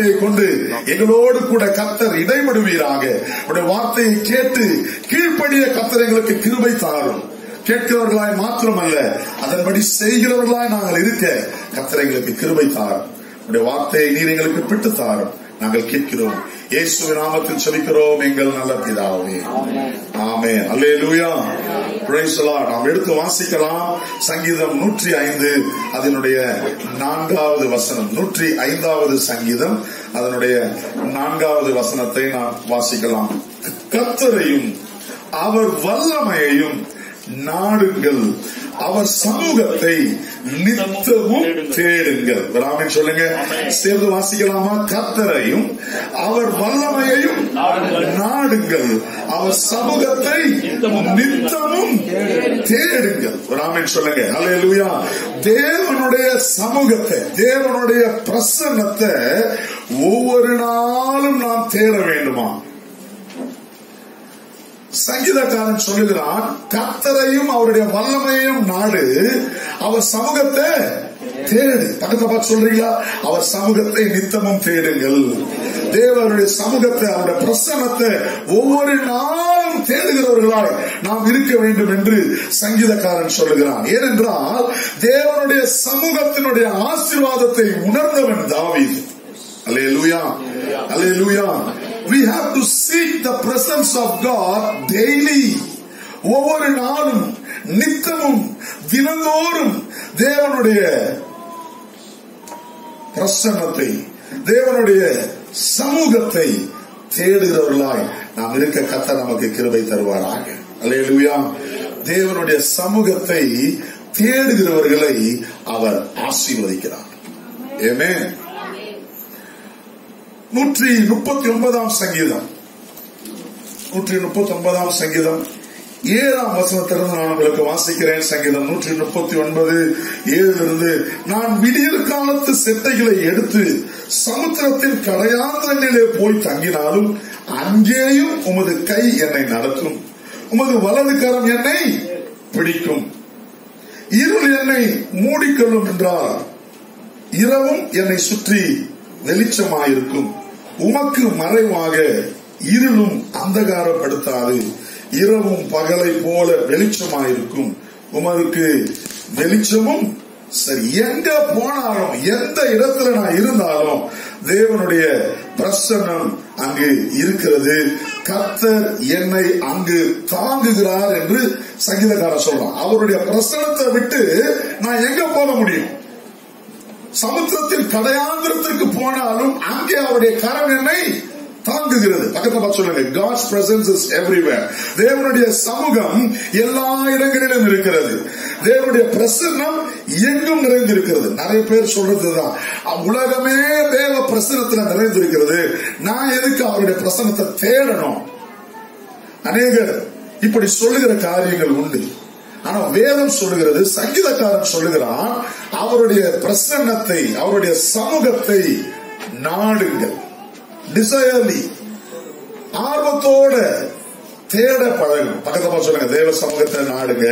வார்த்தையை கொண்டு எங்களோடு கூட கத்தர் இடைமடுவீராக உடைய வார்த்தையை கேட்டு கீழ்ப்படிய கத்தர் எங்களுக்கு கிருபை தாரும். கேட்கிறவர்களாய் மாத்திரமல்ல அதன்படி செய்கிறவர்களாய் நாங்கள் இருக்க கத்தர் எங்களுக்கு கிருபை தாரும். உடைய வார்த்தையை நீர் எங்களுக்கு பிட்டு தாரும். நாங்கள் கேட்கிறோம். இயேசு நாமத்தில் செபிக்கிறோம். எங்கள் நல்ல பிதாவே. ஆமே அல்லே லூயா நாம் எடுத்து வாசிக்கலாம். சங்கீதம் நூற்றி ஐந்து. அதனுடைய நான்காவது வசனம். நூற்றி ஐந்தாவது சங்கீதம். அதனுடைய நான்காவது வசனத்தை நாம் வாசிக்கலாம். கத்தரையும் அவர் வல்லமையையும் நாடுங்கள். அவர் சமூகத்தை நித்தமும் தேடுங்கள். ராமன் சொல்லுங்க சேர்ந்து வாசிக்கலாமா? கத்தரையும் அவர் வல்லமையையும் நாடுங்கள். அவர் சமூகத்தை நித்தமும் தேடுங்கள். ராமன் சொல்லுங்க அல்லேலூயா தேவனுடைய சமூகத்தை தேவனுடைய பிரசன்னத்தை ஒவ்வொரு நாளும் நாம் தேட வேண்டுமா? சங்கீதக்காரன் சொல்லுகிறான் கத்தரையும் அவருடைய வல்லமையையும் நாடு அவர் சமூகத்தை தேடு. பக்கத்தை பார்த்து சொல்றீங்களா? அவர் சமூகத்தை நித்தமும் தேடுங்கள். தேவருடைய சமூகத்தை அவருடைய பிரசனத்தை ஒவ்வொரு நாளும் தேடுகிறவர்களாய் நாம் இருக்க வேண்டும் என்று சங்கீதக்காரன் சொல்லுகிறான். ஏனென்றால் தேவனுடைய சமூகத்தினுடைய ஆசீர்வாதத்தை உணர்ந்தவன் தாவீது. அல்லே லூயா அல்லே லூயா We have to seek the presence of God daily. ஒவ்வொரு நாளும் நித்தமும் தினந்தோறும் தேவனுடைய பிரசன்னத்தை தேவனுடைய சமூகத்தை தேடுகிறவர்களாய் நாம் இருக்க கத்த நமக்கு கிருபை தருவாராக. அல்லேலூயா தேவனுடைய சமூகத்தை தேடுகிறவர்களை அவர் ஆசீர்வதிக்கிறார். ஏமே நூற்றி முப்பத்தி ஒன்பதாம் சங்கீதம். நூற்றி முப்பத்தி ஒன்பதாம் சங்கீதம். ஏழாம் வசனத்திலிருந்து நான் உங்களுக்கு வாசிக்கிறேன் சங்கீதம் நூற்றி முப்பத்தி ஒன்பது ஏழிலிருந்து நான் விடியற் காலத்து செட்டைகளை எடுத்து சமுத்திரத்தின் கடையாந்தனிலே போய் தங்கினாலும் அங்கேயும் உமது கை என்னை நடத்தும். உமது வலது கரம் என்னை பிடிக்கும். இருள் என்னை மூடிக்கொள்ளும் என்றால் இரவும் என்னை சுற்றி வெளிச்சமாயிருக்கும். உமக்கு மறைவாக இருளும் அந்தகாரப்படுத்தாது. இரவும் பகலை போல வெளிச்சமாயிருக்கும். உமருக்கு வெளிச்சமும் சரி எங்க போனாலும் எந்த இடத்துல நான் இருந்தாலும் தேவனுடைய பிரசன்னம் அங்கு இருக்கிறது. கத்தர் என்னை அங்கு தாங்குகிறார் என்று சங்கீதக்காரர் சொல்றான். அவருடைய பிரசனத்தை விட்டு நான் எங்க போக முடியும்? சமுத்திரத்தில் கடையாந்திரத்திற்கு போனாலும் அங்கே அவருடைய கரம் என்னை தாங்குகிறது. பக்கத்தை பார்த்து சொல்லுங்க. காட்ஸ் பிரசன்ஸ் இஸ் எவ்ரிவேர் தேவனுடைய சமூகம் எல்லா இடங்களிலும் இருக்கிறது. தேவனுடைய பிரசன்னம் எங்கும் நிறைந்திருக்கிறது. நிறைய பேர் சொல்றதுதான். உலகமே தேவ பிரசனத்துல நிறைந்திருக்கிறது. நான் எதுக்கு அவருடைய பிரசனத்தை தேடணும்? அநேகர் இப்படி சொல்லுகிற காரியங்கள் உண்டு. ஆனா வேதம் சொல்லுகிறது சங்கீதக்காரன் சொல்லுகிறான் அவருடைய பிரசன்னத்தை அவருடைய சமூகத்தை நாடுங்கள். டிசையர்லி ஆர்வத்தோட தேட பழகும் பக்கத்தமா சொல்லுங்க தேவ சமூகத்தை நாடுங்க.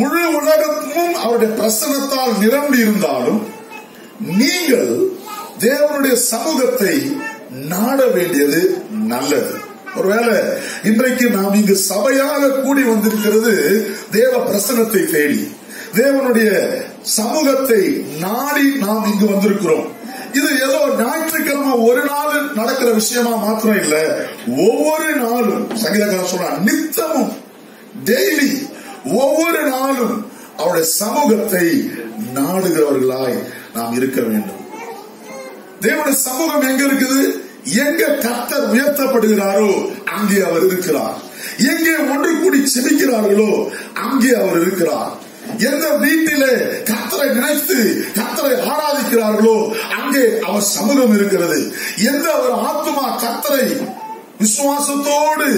முழு உலகமும் அவருடைய பிரசனத்தால் நிரம்பி இருந்தாலும் நீங்கள் தேவனுடைய சமூகத்தை நாட வேண்டியது நல்லது. ஒருவேளை இன்றைக்கு நாம் இங்கு சபையாக கூடி வந்திருக்கிறது தேவ பிரசனத்தை தேடி. தேவனுடைய சமூகத்தை நாடி நாம் இங்கு வந்திருக்கிறோம். இது ஏதோ ஞாயிற்றுக்கிழமை ஒரு நாள் நடக்கிற விஷயமா மாத்திரம் இல்ல. ஒவ்வொரு நாளும் சங்கீதக்காரன் சொல்ற நித்தமும் டெய்லி ஒவ்வொரு நாளும் அவருடைய சமூகத்தை நாடுகிறவர்களாய் நாம் இருக்க வேண்டும். தேவனுடைய சமூகம் எங்க இருக்குது? எங்க கத்தர் உயர்த்தப்படுகிறாரோ அங்கே அவர் இருக்கிறார். எங்கே ஒன்று கூடி செபிக்கிறார்களோ அங்கே அவர் இருக்கிறார். எந்த வீட்டிலே கத்தரை நினைத்து கத்தரை ஆராதிக்கிறார்களோ அங்கே அவர் சமூகம் இருக்கிறது. எந்த ஒரு ஆத்மா கத்தரை விசுவாசத்தோடு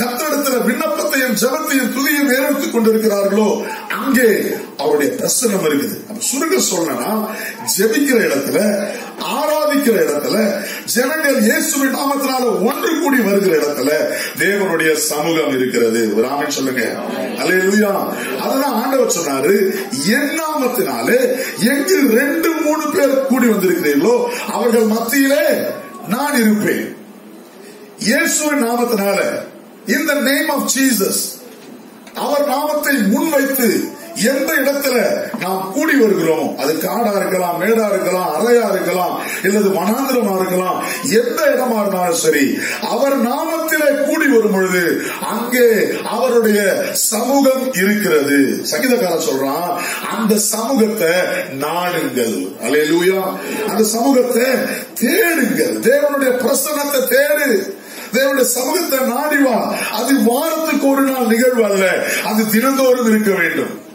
கத்தெடுத்த விண்ணப்பத்தையும் ஜபத்தையும் துதியும் ஏற்படுத்திக் கொண்டிருக்கிறார்களோ அங்கே அவருடைய பிரசனம் இருக்குது. அப்ப சுருங்க சொல்லனா ஜெபிக்கிற இடத்துல ஆரா ஆராதிக்கிற இடத்துல ஜனங்கள் இயேசுவின் நாமத்தினால ஒன்று கூடி வருகிற இடத்துல தேவனுடைய சமூகம் இருக்கிறது. ஒரு ஆமென் சொல்லுங்க. அல்லேலூயா அதெல்லாம் ஆண்டவர் சொன்னாரு. என் நாமத்தினாலே எங்கு ரெண்டு மூணு பேர் கூடி வந்திருக்கிறீர்களோ அவர்கள் மத்தியிலே நான் இருப்பேன். இயேசுவின் நாமத்தினால இந்த நேம் ஆஃப் ஜீசஸ் அவர் நாமத்தை முன்வைத்து எந்த இடத்துல நாம் கூடி வருகிறோம் அது காடா இருக்கலாம் மேடா இருக்கலாம் அறையா இருக்கலாம் இல்லது வனாந்திரமா இருக்கலாம் எந்த இடமா இருந்தாலும் சரி அவர் நாமத்திலே கூடி வரும் பொழுது அங்கே அவருடைய சமூகம் இருக்கிறது. சங்கீதக்காரன் சொல்றான் அந்த சமூகத்தை நாடுங்கள். அலையலூயா அந்த சமூகத்தை தேடுங்கள். தேவனுடைய பிரசன்னத்தை தேடு. தேவனுடைய சமூகத்தை நாடிவா அது வாரத்துக்கு ஒரு நாள் நிகழ்வு அல்ல அது தினந்தோறும் இருக்க வேண்டும்.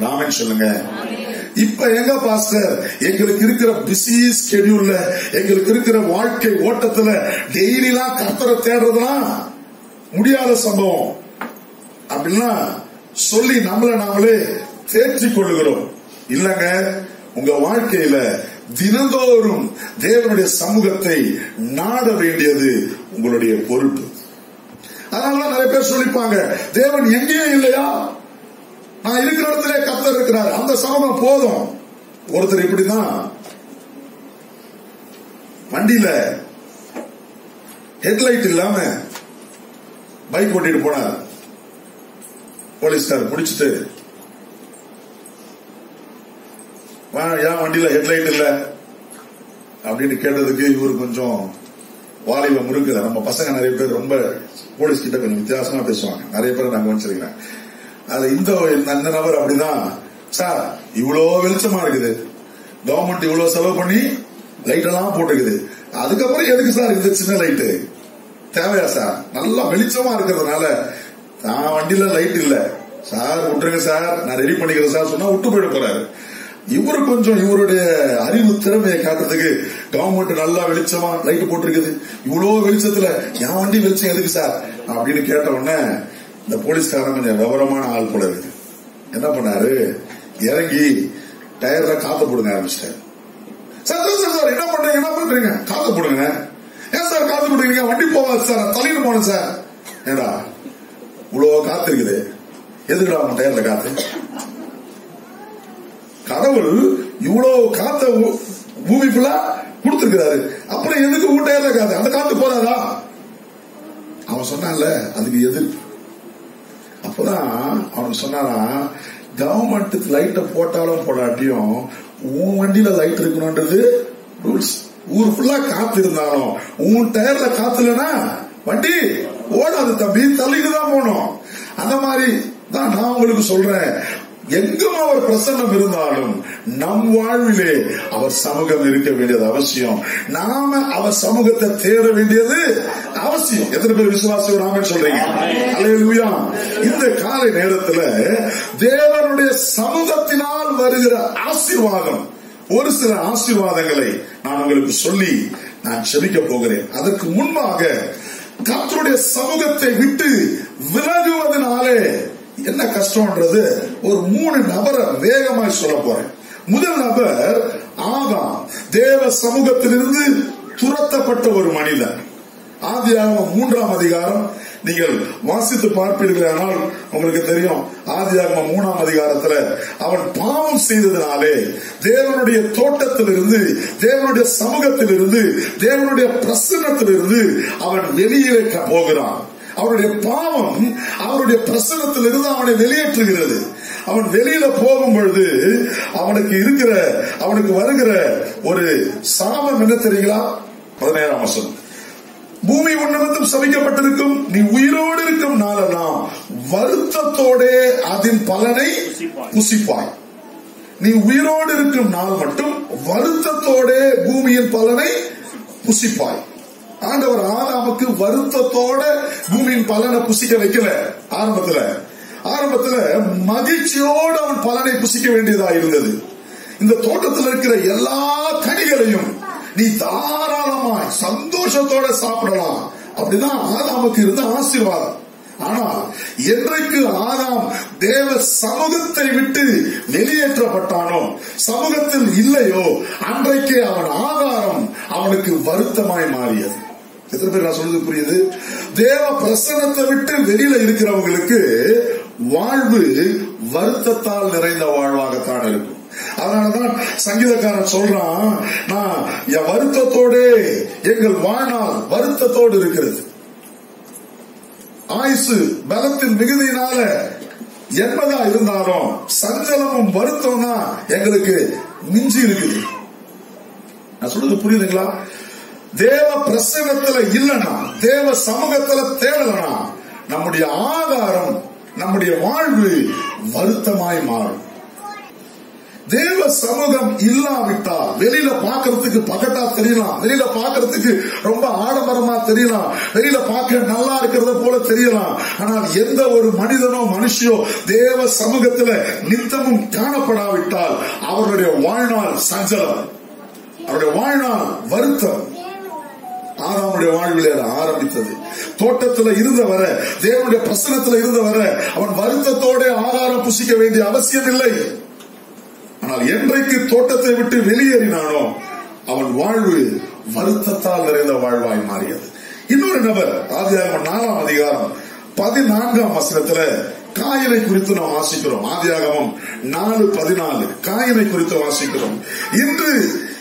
ராமன் சொல்லுங்க. இப்ப எங்க பாஸ்டர்? எங்களுக்கு இருக்கிற பிஸி ஸ்கெடியூல்ல எங்களுக்கு இருக்கிற வாழ்க்கை ஓட்டத்துல டெய்லிலாம் கர்த்தரை தேடுறதுலாம் முடியாத சம்பவம். அப்படின்னா சொல்லி நம்மள நாமளே தேர்ச்சி கொள்ளுகிறோம். இல்லங்க உங்க வாழ்க்கையில தினந்தோறும் தேவனுடைய சமூகத்தை நாட வேண்டியது உங்களுடைய பொறுப்பு. அதனால நிறைய பேர் சொல்லிப்பாங்க தேவன் எங்கேயும் இல்லையா? நான் இருக்கிற இடத்துல கத்தர் இருக்கிறார். அந்த சமூகம் போதும். ஒருத்தர் இப்படிதான் வண்டியில ஹெட்லைட் இல்லாம பைக் ஓட்டிட்டு போனார். போலீஸ்கார் முடிச்சுட்டு ஏன் வண்டியில ஹெட்லைட் இல்ல. அப்படின்னு கேட்டதுக்கு இவர் கொஞ்சம் வாலிபம் இருக்குது நம்ம பசங்க நிறைய பேர் ரொம்ப போலீஸ் கிட்ட கொஞ்சம் வித்தியாசமா பேசுவாங்க. நிறைய பேர் நாங்க வச்சிருக்கிறேன் அது இந்த அந்த நபர் அப்படிதான் சார் இவ்வளோ வெளிச்சமா இருக்குது. கவர்மெண்ட் இவ்வளவு செலவு பண்ணி லைட் எல்லாம் போட்டுருக்குது. அதுக்கப்புறம் எதுக்கு சார் இந்த சின்ன லைட்டு தேவையா சார்? நல்லா வெளிச்சமா இருக்கிறதுனால நான் வண்டியில லைட் இல்ல. சார் விட்டுருங்க சார். நான் ரெடி பண்ணிக்கிறேன் சார். சொன்னா விட்டு போயிட போறாரு. இவரு கொஞ்சம் இவருடைய அறிவு திறமையை காட்டுறதுக்கு கவர்மெண்ட் நல்லா வெளிச்சமா லைட் போட்டிருக்குது. இவ்வளவு வெளிச்சத்துல என் வண்டி வெளிச்சம் எதுக்கு சார்? அப்படின்னு கேட்ட உடனே இந்த போலீஸ்காரன் கொஞ்சம் விவரமான ஆள் போல இருக்கு. என்ன பண்ணாரு? இறங்கி டயர்ல காத்த போடுங்க ஆரம்பிச்சிட்டாரு. சார் சார், சார் என்ன பண்றீங்க? என்ன பண்றீங்க? காத்து போடுங்க. ஏன் சார் காத்து போடுறீங்க? வண்டி போவாது சார். தலையிட்டு போனேன் சார். ஏடா இவ்வளவு காத்து இருக்குது. எதுக்குடா அவன் டயர்ல காத்து? கடவுள் இவ்வளவு காத்த பூமி ஃபுல்லா கொடுத்திருக்கிறாரு. அப்புறம் எதுக்கு உன் டயர்ல காத்து? அந்த காத்து போறாதா அவன் சொன்னான்ல அதுக்கு எதிர்ப்பு அப்பதான் அவன் சொன்னாரா கவர்மெண்ட் லைட்டை போட்டாலும் போடாட்டியும் உன் வண்டியில லைட் இருக்கணும்ன்றது ரூல்ஸ் ஊர் ஃபுல்லா காத்து இருந்தாலும் உன் டயர்ல காத்து இல்லைன்னா வண்டி ஓடாது தம்பி தள்ளிட்டு தான் போகணும். அந்த மாதிரி தான் நான் உங்களுக்கு சொல்றேன். எங்கும் அவர் பிரசன்னம் இருந்தாலும் நம் வாழ்விலே அவர் சமூகம் இருக்க வேண்டியது அவசியம். நாம அவர் சமூகத்தை தேட வேண்டியது அவசியம். எத்தனை பேர் விசுவாசி ராமன் சொல்றீங்க? இந்த காலை நேரத்துல தேவனுடைய சமூகத்தினால் வருகிற ஆசீர்வாதம். ஒரு சில ஆசீர்வாதங்களை நான் உங்களுக்கு சொல்லி நான் செபிக்க போகிறேன். அதற்கு முன்பாக கர்த்தருடைய சமூகத்தை விட்டு விலகுவதனாலே என்ன கஷ்டம்ன்றது ஒரு மூணு நபரை வேகமாய் சொல்ல போறேன். முதல் நபர் ஆகா தேவ சமூகத்திலிருந்து துரத்தப்பட்ட ஒரு மனிதன் ஆதியாகமம் மூன்றாம் அதிகாரம். நீங்கள் வாசித்து பார்ப்பீர்களானால் உங்களுக்கு தெரியும் ஆதியாகம மூணாம் அதிகாரத்துல அவன் பாவம் செய்ததினாலே தேவனுடைய தோட்டத்திலிருந்து தேவனுடைய சமூகத்திலிருந்து தேவனுடைய பிரசன்னத்திலிருந்து அவன் வெளியே போகிறான். அவனுடைய பாவம் அவருடைய பிரசனத்திலிருந்து அவனை வெளியேற்றுகிறது. அவன் வெளியில போகும் பொழுது அவனுக்கு இருக்கிற அவனுக்கு வருகிற ஒரு சாபம் என்ன தெரியுங்களா? பதினேழாம் வசனம். பூமி உன்னதத்தும் சபிக்கப்பட்டிருக்கும் நீ உயிரோடு இருக்கும் நாளெல்லாம் வருத்தத்தோடே அதன் பலனை புசிப்பாய். நீ உயிரோடு இருக்கும் நாள் மட்டும் வருத்தத்தோடே பூமியின் பலனை புசிப்பாய். ஆண்டவர் ஆதாமுக்கு வருத்தத்தோட பூமியின் பலனை புசிக்க வைக்கல. ஆரம்பத்துல. ஆரம்பத்துல மகிழ்ச்சியோடு அவன் பலனை புசிக்க வேண்டியதா இருந்தது. இந்த தோட்டத்தில் இருக்கிற எல்லா கனிகளையும் நீ தாராளமா சந்தோஷத்தோட சாப்பிடலாம். அப்படிதான் ஆதாமுக்கு இருந்த ஆசீர்வாதம். ஆனா என்றைக்கு ஆதாம் தேவ சமூகத்தை விட்டு வெளியேற்றப்பட்டானோ சமூகத்தில் இல்லையோ அன்றைக்கே அவன் ஆகாரம் அவனுக்கு வருத்தமாய் மாறியது. எத்தனை பேர் நான் சொல்றது புரியுது? தேவ பிரசனத்தை விட்டு வெளியில இருக்கிறவங்களுக்கு வாழ்வு வருத்தத்தால் நிறைந்த வாழ்வாகத்தான் இருக்கும். அதனாலதான் சங்கீதக்காரன் சொல்றான் நான் என் வருத்தத்தோடு எங்கள் வாழ்நாள் வருத்தத்தோடு இருக்கிறது. ஆயுசு பலத்தின் மிகுதியினால என்பதா இருந்தாலும் சஞ்சலமும் வருத்தம் தான் எங்களுக்கு மிஞ்சி இருக்குது. நான் சொல்றது புரியுதுங்களா? தேவ பிரசங்கத்துல இல்லனா தேவ சமூகத்துல தேடலனா நம்முடைய ஆதாரம் நம்முடைய வாழ்வு வருத்தமாய் மாறும். தேவ சமூகம் இல்லாவிட்டால் வெளியில பாக்குறதுக்கு பகட்டா தெரியலாம் வெளியில பாக்குறதுக்கு ரொம்ப ஆடம்பரமா தெரியலாம் வெளியில பார்க்க நல்லா இருக்கிறத போல தெரியலாம். ஆனால் எந்த ஒரு மனிதனோ மனுஷியோ தேவ சமூகத்துல நித்தமும் காணப்படாவிட்டால் அவருடைய வாழ்நாள் சஞ்சலம் அவருடைய வாழ்நாள் வருத்தம் ஆறாமுடைய வாழ்வில் அது ஆரம்பித்தது. தோட்டத்துல இருந்தவர தேவனுடைய பிரசனத்தில் இருந்தவர அவன் வருத்தத்தோட ஆகாரம் புசிக்க வேண்டிய அவசியம் இல்லை. ஆனால் என்றைக்கு தோட்டத்தை விட்டு வெளியேறினானோ அவன் வாழ்வு வருத்தத்தால் நிறைந்த வாழ்வாய் மாறியது. இன்னொரு நபர் ஆதியாகம நாலாம் அதிகாரம் பதினான்காம் வசனத்துல காயனை குறித்து நாம் வாசிக்கிறோம். ஆதியாகமம் நாலு பதினாலு காயனை குறித்து வாசிக்கிறோம். இன்று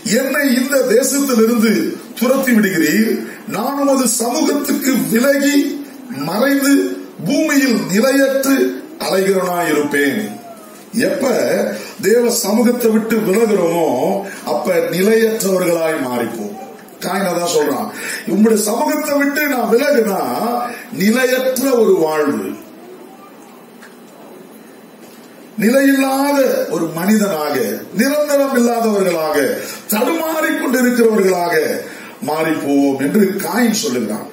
என்னை இந்த தேசத்திலிருந்து துரத்தி விடுகிறீர். நான் உமது சமூகத்துக்கு விலகி மறைந்து பூமியில் நிலையற்று அலைகிறவனாயிருப்பேன். எப்ப தேவ சமூகத்தை விட்டு விலகுறோமோ அப்ப நிலையற்றவர்களாய் மாறிப்போம். தான் சொல்றான். உங்களுடைய சமூகத்தை விட்டு நான் விலகுனா நிலையற்ற ஒரு வாழ்வு. நிலையில்லாத ஒரு மனிதனாக நிரந்தரம் இல்லாதவர்களாக தடுமாறிக் கொண்டிருக்கிறவர்களாக மாறி போவோம் என்று காயின் சொல்லுகிறான்.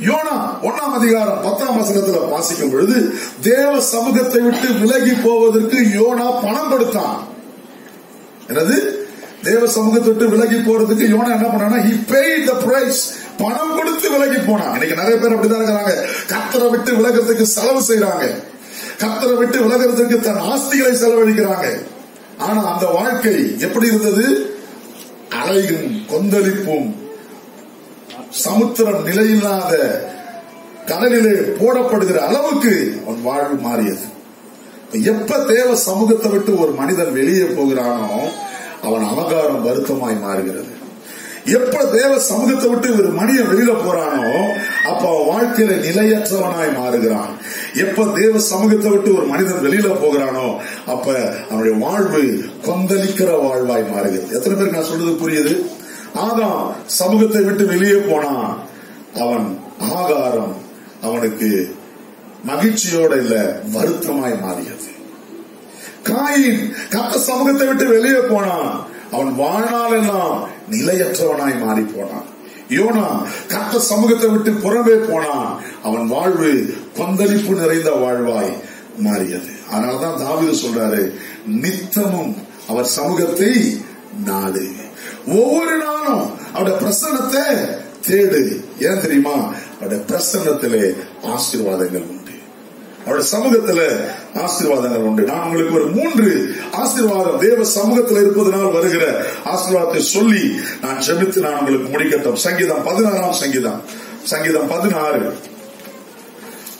யோனா ஒன்னாம் அதிகாரம் பத்தாம் வசனத்துல வாசிக்கும் பொழுது தேவ சமூகத்தை விட்டு விலகி போவதற்கு யோனா பணம் கொடுத்தான். என்னது? தேவ சமூகத்தை விட்டு விலகி போறதுக்கு யோனா என்ன பண்ணா he paid பணம் கொடுத்து விலகி போனான். இன்னைக்கு நிறைய பேர் அப்படிதான் இருக்கிறாங்க. கத்தரை விட்டு விலகிறதுக்கு செலவு செய்யறாங்க கத்தரை விட்டு விலகிறதுக்கு தன் ஆஸ்திகளை செலவழிக்கிறாங்க. ஆனா அந்த வாழ்க்கை எப்படி இருந்தது? அலையும் கொந்தளிப்பும் சமுத்திரம் நிலையில்லாத கடலிலே போடப்படுகிற அளவுக்கு அவன் வாழ்வு மாறியது. எப்ப தேவ சமூகத்தை விட்டு ஒரு மனிதன் வெளியே போகிறானோ அவன் அலங்காரம் வருத்தமாய் மாறுகிறது. எப்ப தேவ சமூகத்தை விட்டு ஒரு மனிதன் வெளியில போறானோ அப்ப அவன் வாழ்க்கையில நிலையற்றவனாய் மாறுகிறான். எப்ப தேவ சமூகத்தை விட்டு ஒரு மனிதன் வெளியில போகிறானோ அப்ப அவனுடைய வாழ்வு கொந்தளிக்கிற வாழ்வாய் மாறுகிறது. எத்தனை பேருக்கு நான் சொல்றது புரியுது? ஆதாம் சமூகத்தை விட்டு வெளியே போனான் அவன் ஆகாரம் அவனுக்கு மகிழ்ச்சியோட இல்ல வருத்தமாய் மாறியது. காயின் கத்த சமூகத்தை விட்டு வெளியே போனான் அவன் வாழ்நாள் எல்லாம் நிலையற்றவனாய் மாறி போனான் யோனா கத்த சமூகத்தை விட்டு புறமே போனான். அவன் வாழ்வு கொந்தளிப்பு நிறைந்த வாழ்வாய் மாறியது. அதனாலதான் தாவிது சொல்றாரு நித்தமும் அவர் சமூகத்தை நாடு. ஒவ்வொரு நாளும் அவருடைய பிரசன்னத்தை தேடு. ஏன் தெரியுமா? அவருடைய பிரசன்னத்திலே ஆசீர்வாதங்கள் உண்டு அவருடைய சமூகத்துல ஆசீர்வாதங்கள் உண்டு. நான் உங்களுக்கு ஒரு மூன்று ஆசீர்வாதம் தேவ சமூகத்தில் இருப்பதனால் வருகிற ஆசீர்வாதத்தை சொல்லி நான் செபித்து நான் உங்களுக்கு முடிக்கட்டும். சங்கீதம் பதினாறாம் சங்கீதம். சங்கீதம் பதினாறு.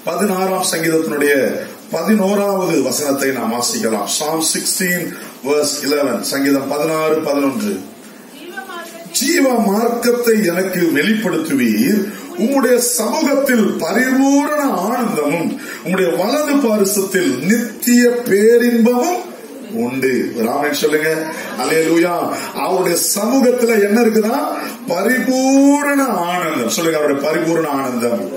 பதினாறாம் சங்கீதத்தினுடைய பதினோராவது வசனத்தை நாம் வாசிக்கலாம். சாம் சிக்ஸ்டீன் வர்ஸ் இலவன் சங்கீதம் பதினாறு பதினொன்று. ஜீவ மார்க்கத்தை எனக்கு வெளிப்படுத்துவீர். உம்முடைய சமூகத்தில் பரிபூரண ஆனந்தமும் உம்முடைய வலது பாரிசத்தில் நித்திய பேரின்பமும் உண்டு. ராமன் சொல்லுங்க. அலையலூயா அவருடைய சமூகத்துல என்ன இருக்குதா? பரிபூரண ஆனந்தம். சொல்லுங்க அவருடைய பரிபூரண ஆனந்தம்.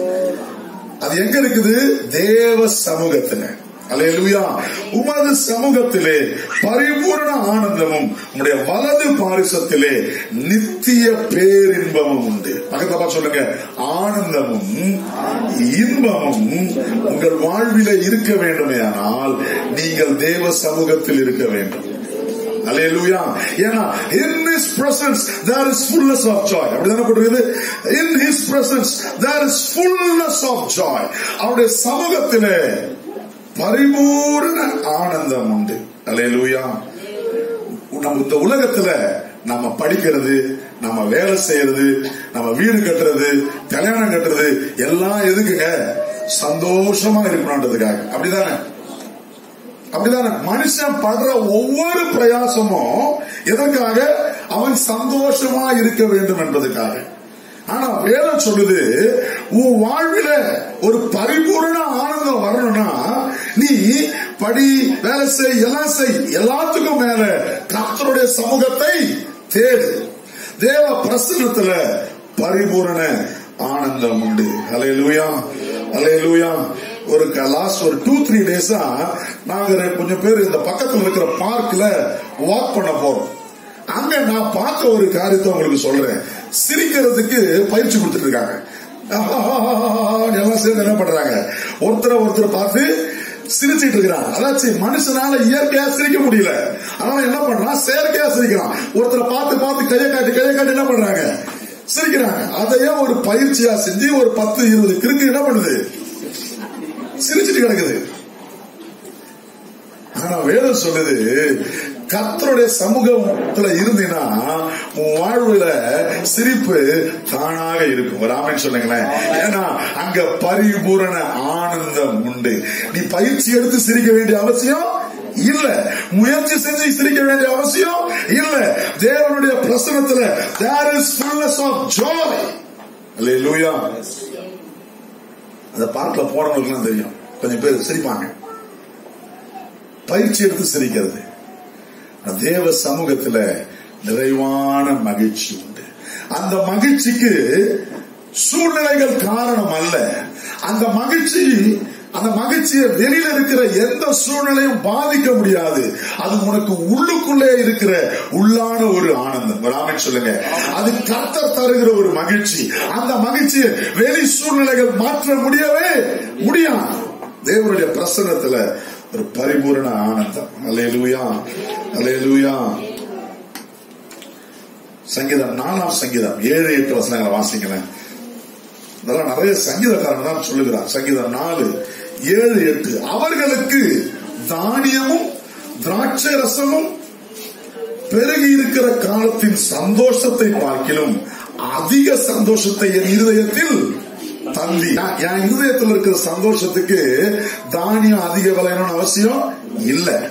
அது எங்க இருக்குது? தேவ சமூகத்துல. அலையலுயா உமது சமூகத்திலே பரிபூர்ண ஆனந்தமும் உடைய வலது பாரிசத்திலே நித்திய பேரின்பமும் உண்டு பக்கத்தப்பா சொல்லுங்க ஆனந்தமும் இன்பமும் உங்கள் வாழ்வில இருக்க வேண்டுமே ஆனால் நீங்கள் தேவ சமூகத்தில் இருக்க வேண்டும் Hallelujah. ஏன்னா in his presence there is fullness of joy. in his presence there is fullness of joy. அவருடைய சமூகத்திலே பரிபூர்ண ஆனந்தம் உண்டு. அலையலூயா நம்ம இந்த உலகத்துல நம்ம படிக்கிறது நம்ம வேலை செய்யறது நம்ம வீடு கட்டுறது கல்யாணம் கட்டுறது எல்லாம் எதுக்குங்க? சந்தோஷமா இருக்கணும்ன்றதுக்காக அப்படிதானே? அப்படிதானே? மனுஷன் படுற ஒவ்வொரு பிரயாசமும் எதற்காக? அவன் சந்தோஷமா இருக்க வேண்டும் என்பதுக்காக. ஆனா வேலை சொல்லுது உன் வாழ்வில ஒரு பரிபூரண ஆனந்தம் வரணும்னா நீ படி வேலை செய் எல்லாம் செய் எல்லாத்துக்கும் மேல கத்தருடைய சமூகத்தை தேடு. தேவ பிரசனத்துல பரிபூரண ஆனந்தம் உண்டு. அலையலூயா அலையலூயா ஒரு லாஸ்ட் ஒரு டூ த்ரீ டேஸா நாங்க கொஞ்சம் பேர் இந்த பக்கத்துல இருக்கிற பார்க்ல வாக் பண்ண போறோம். அங்க நான் பார்த்த ஒரு காரியத்தை உங்களுக்கு சொல்றேன். சிரிக்கிறதுக்கு பயிற்சி கொடுத்துட்டு இருக்காங்க. எல்லாம் சேர்ந்து என்ன பண்றாங்க? ஒருத்தரை ஒருத்தர் பார்த்து சிரிச்சிட்டு இருக்கிறான். அதாச்சு மனுஷனால இயற்கையா சிரிக்க முடியல. அதனால என்ன பண்றான்? செயற்கையா சிரிக்கிறான். ஒருத்தரை பார்த்து பார்த்து கையை காட்டி கையை காட்டி என்ன பண்றாங்க? சிரிக்கிறாங்க. அதையே ஒரு பயிற்சியா செஞ்சு ஒரு பத்து இருபது கிறுக்கு என்ன பண்ணுது? சிரிச்சிட்டு கிடக்குது. ஆனா வேதம் சொல்லுது கத்தருடைய சமூகத்துல இருந்தீங்கன்னா உன் வாழ்வுல சிரிப்பு தானாக இருக்கும். ராமன் சொல்லுங்களேன். ஏன்னா அங்க பரிபூரண ஆனந்தம் உண்டு. நீ பயிற்சி எடுத்து சிரிக்க வேண்டிய அவசியம் இல்ல. முயற்சி செஞ்சு சிரிக்க வேண்டிய அவசியம் இல்ல. தேவனுடைய பிரசனத்துல there is fullness of joy லூயா அந்த பார்க்ல போனவங்களுக்கு தெரியும். கொஞ்சம் பேர் சிரிப்பாங்க. பயிற்சி எடுத்து சிரிக்கிறது. தேவ சமூகத்துல நிறைவான மகிழ்ச்சி உண்டு. அந்த மகிழ்ச்சிக்கு சூழ்நிலைகள் காரணம் அல்ல. அந்த மகிழ்ச்சி அந்த மகிழ்ச்சியை வெளியில இருக்கிற எந்த சூழ்நிலையும் பாதிக்க முடியாது. அது உனக்கு உள்ளுக்குள்ளே இருக்கிற உள்ளான ஒரு ஆனந்தம். ராமன் சொல்லுங்க. அது கத்த தருகிற ஒரு மகிழ்ச்சி. அந்த மகிழ்ச்சியை வெளி சூழ்நிலைகள் மாற்ற முடியவே முடியாது. தேவனுடைய பிரசனத்துல ஒரு பரிபூரண ஆனந்தம். அலையலூயா அலையலூயா சங்கீதம் நாலாம் சங்கீதம் ஏழு எட்டு வசனங்களை வாசிக்கிறேன் இதெல்லாம் நிறைய சங்கீதக்காரன் தான் சொல்லுகிறார். சங்கீதம் நாலு ஏழு எட்டு. அவர்களுக்கு தானியமும் திராட்சை ரசமும் பெருகி இருக்கிற காலத்தின் சந்தோஷத்தை பார்க்கிலும் அதிக சந்தோஷத்தை என் இருதயத்தில் சந்தி என் இருதயத்தில் இருக்கிற சந்தோஷத்துக்கு தானியம் அதிக விளையணும்னு அவசியம் இல்ல.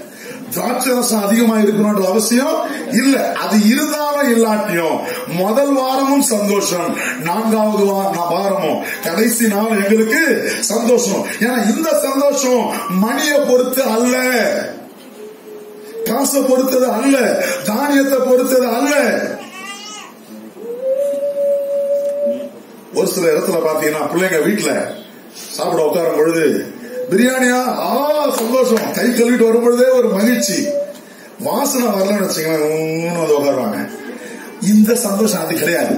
திராட்சை ரசம் அதிகமா இருக்கணும்ன்ற அவசியம் இல்ல. அது இருந்தாலும் இல்லாட்டியும் முதல் வாரமும் சந்தோஷம் நான்காவது வாரமும். கடைசி நாள் எங்களுக்கு சந்தோஷம். ஏன்னா இந்த சந்தோஷம் மணியை பொறுத்து அல்ல. காசை பொறுத்தது அல்ல. தானியத்தை பொறுத்தது அல்ல. ஒரு சில இடத்துல பாத்தீங்கன்னா பிள்ளைங்க வீட்டுல சாப்பிட உட்காரும் பொழுது பிரியாணியா? ஆ சந்தோஷம். கை கழுவிட்டு வரும் பொழுதே ஒரு மகிழ்ச்சி. வாசனை வரலன்னு வச்சுக்கோங்களேன் வந்து உட்காருவாங்க. இந்த சந்தோஷம் அது கிடையாது.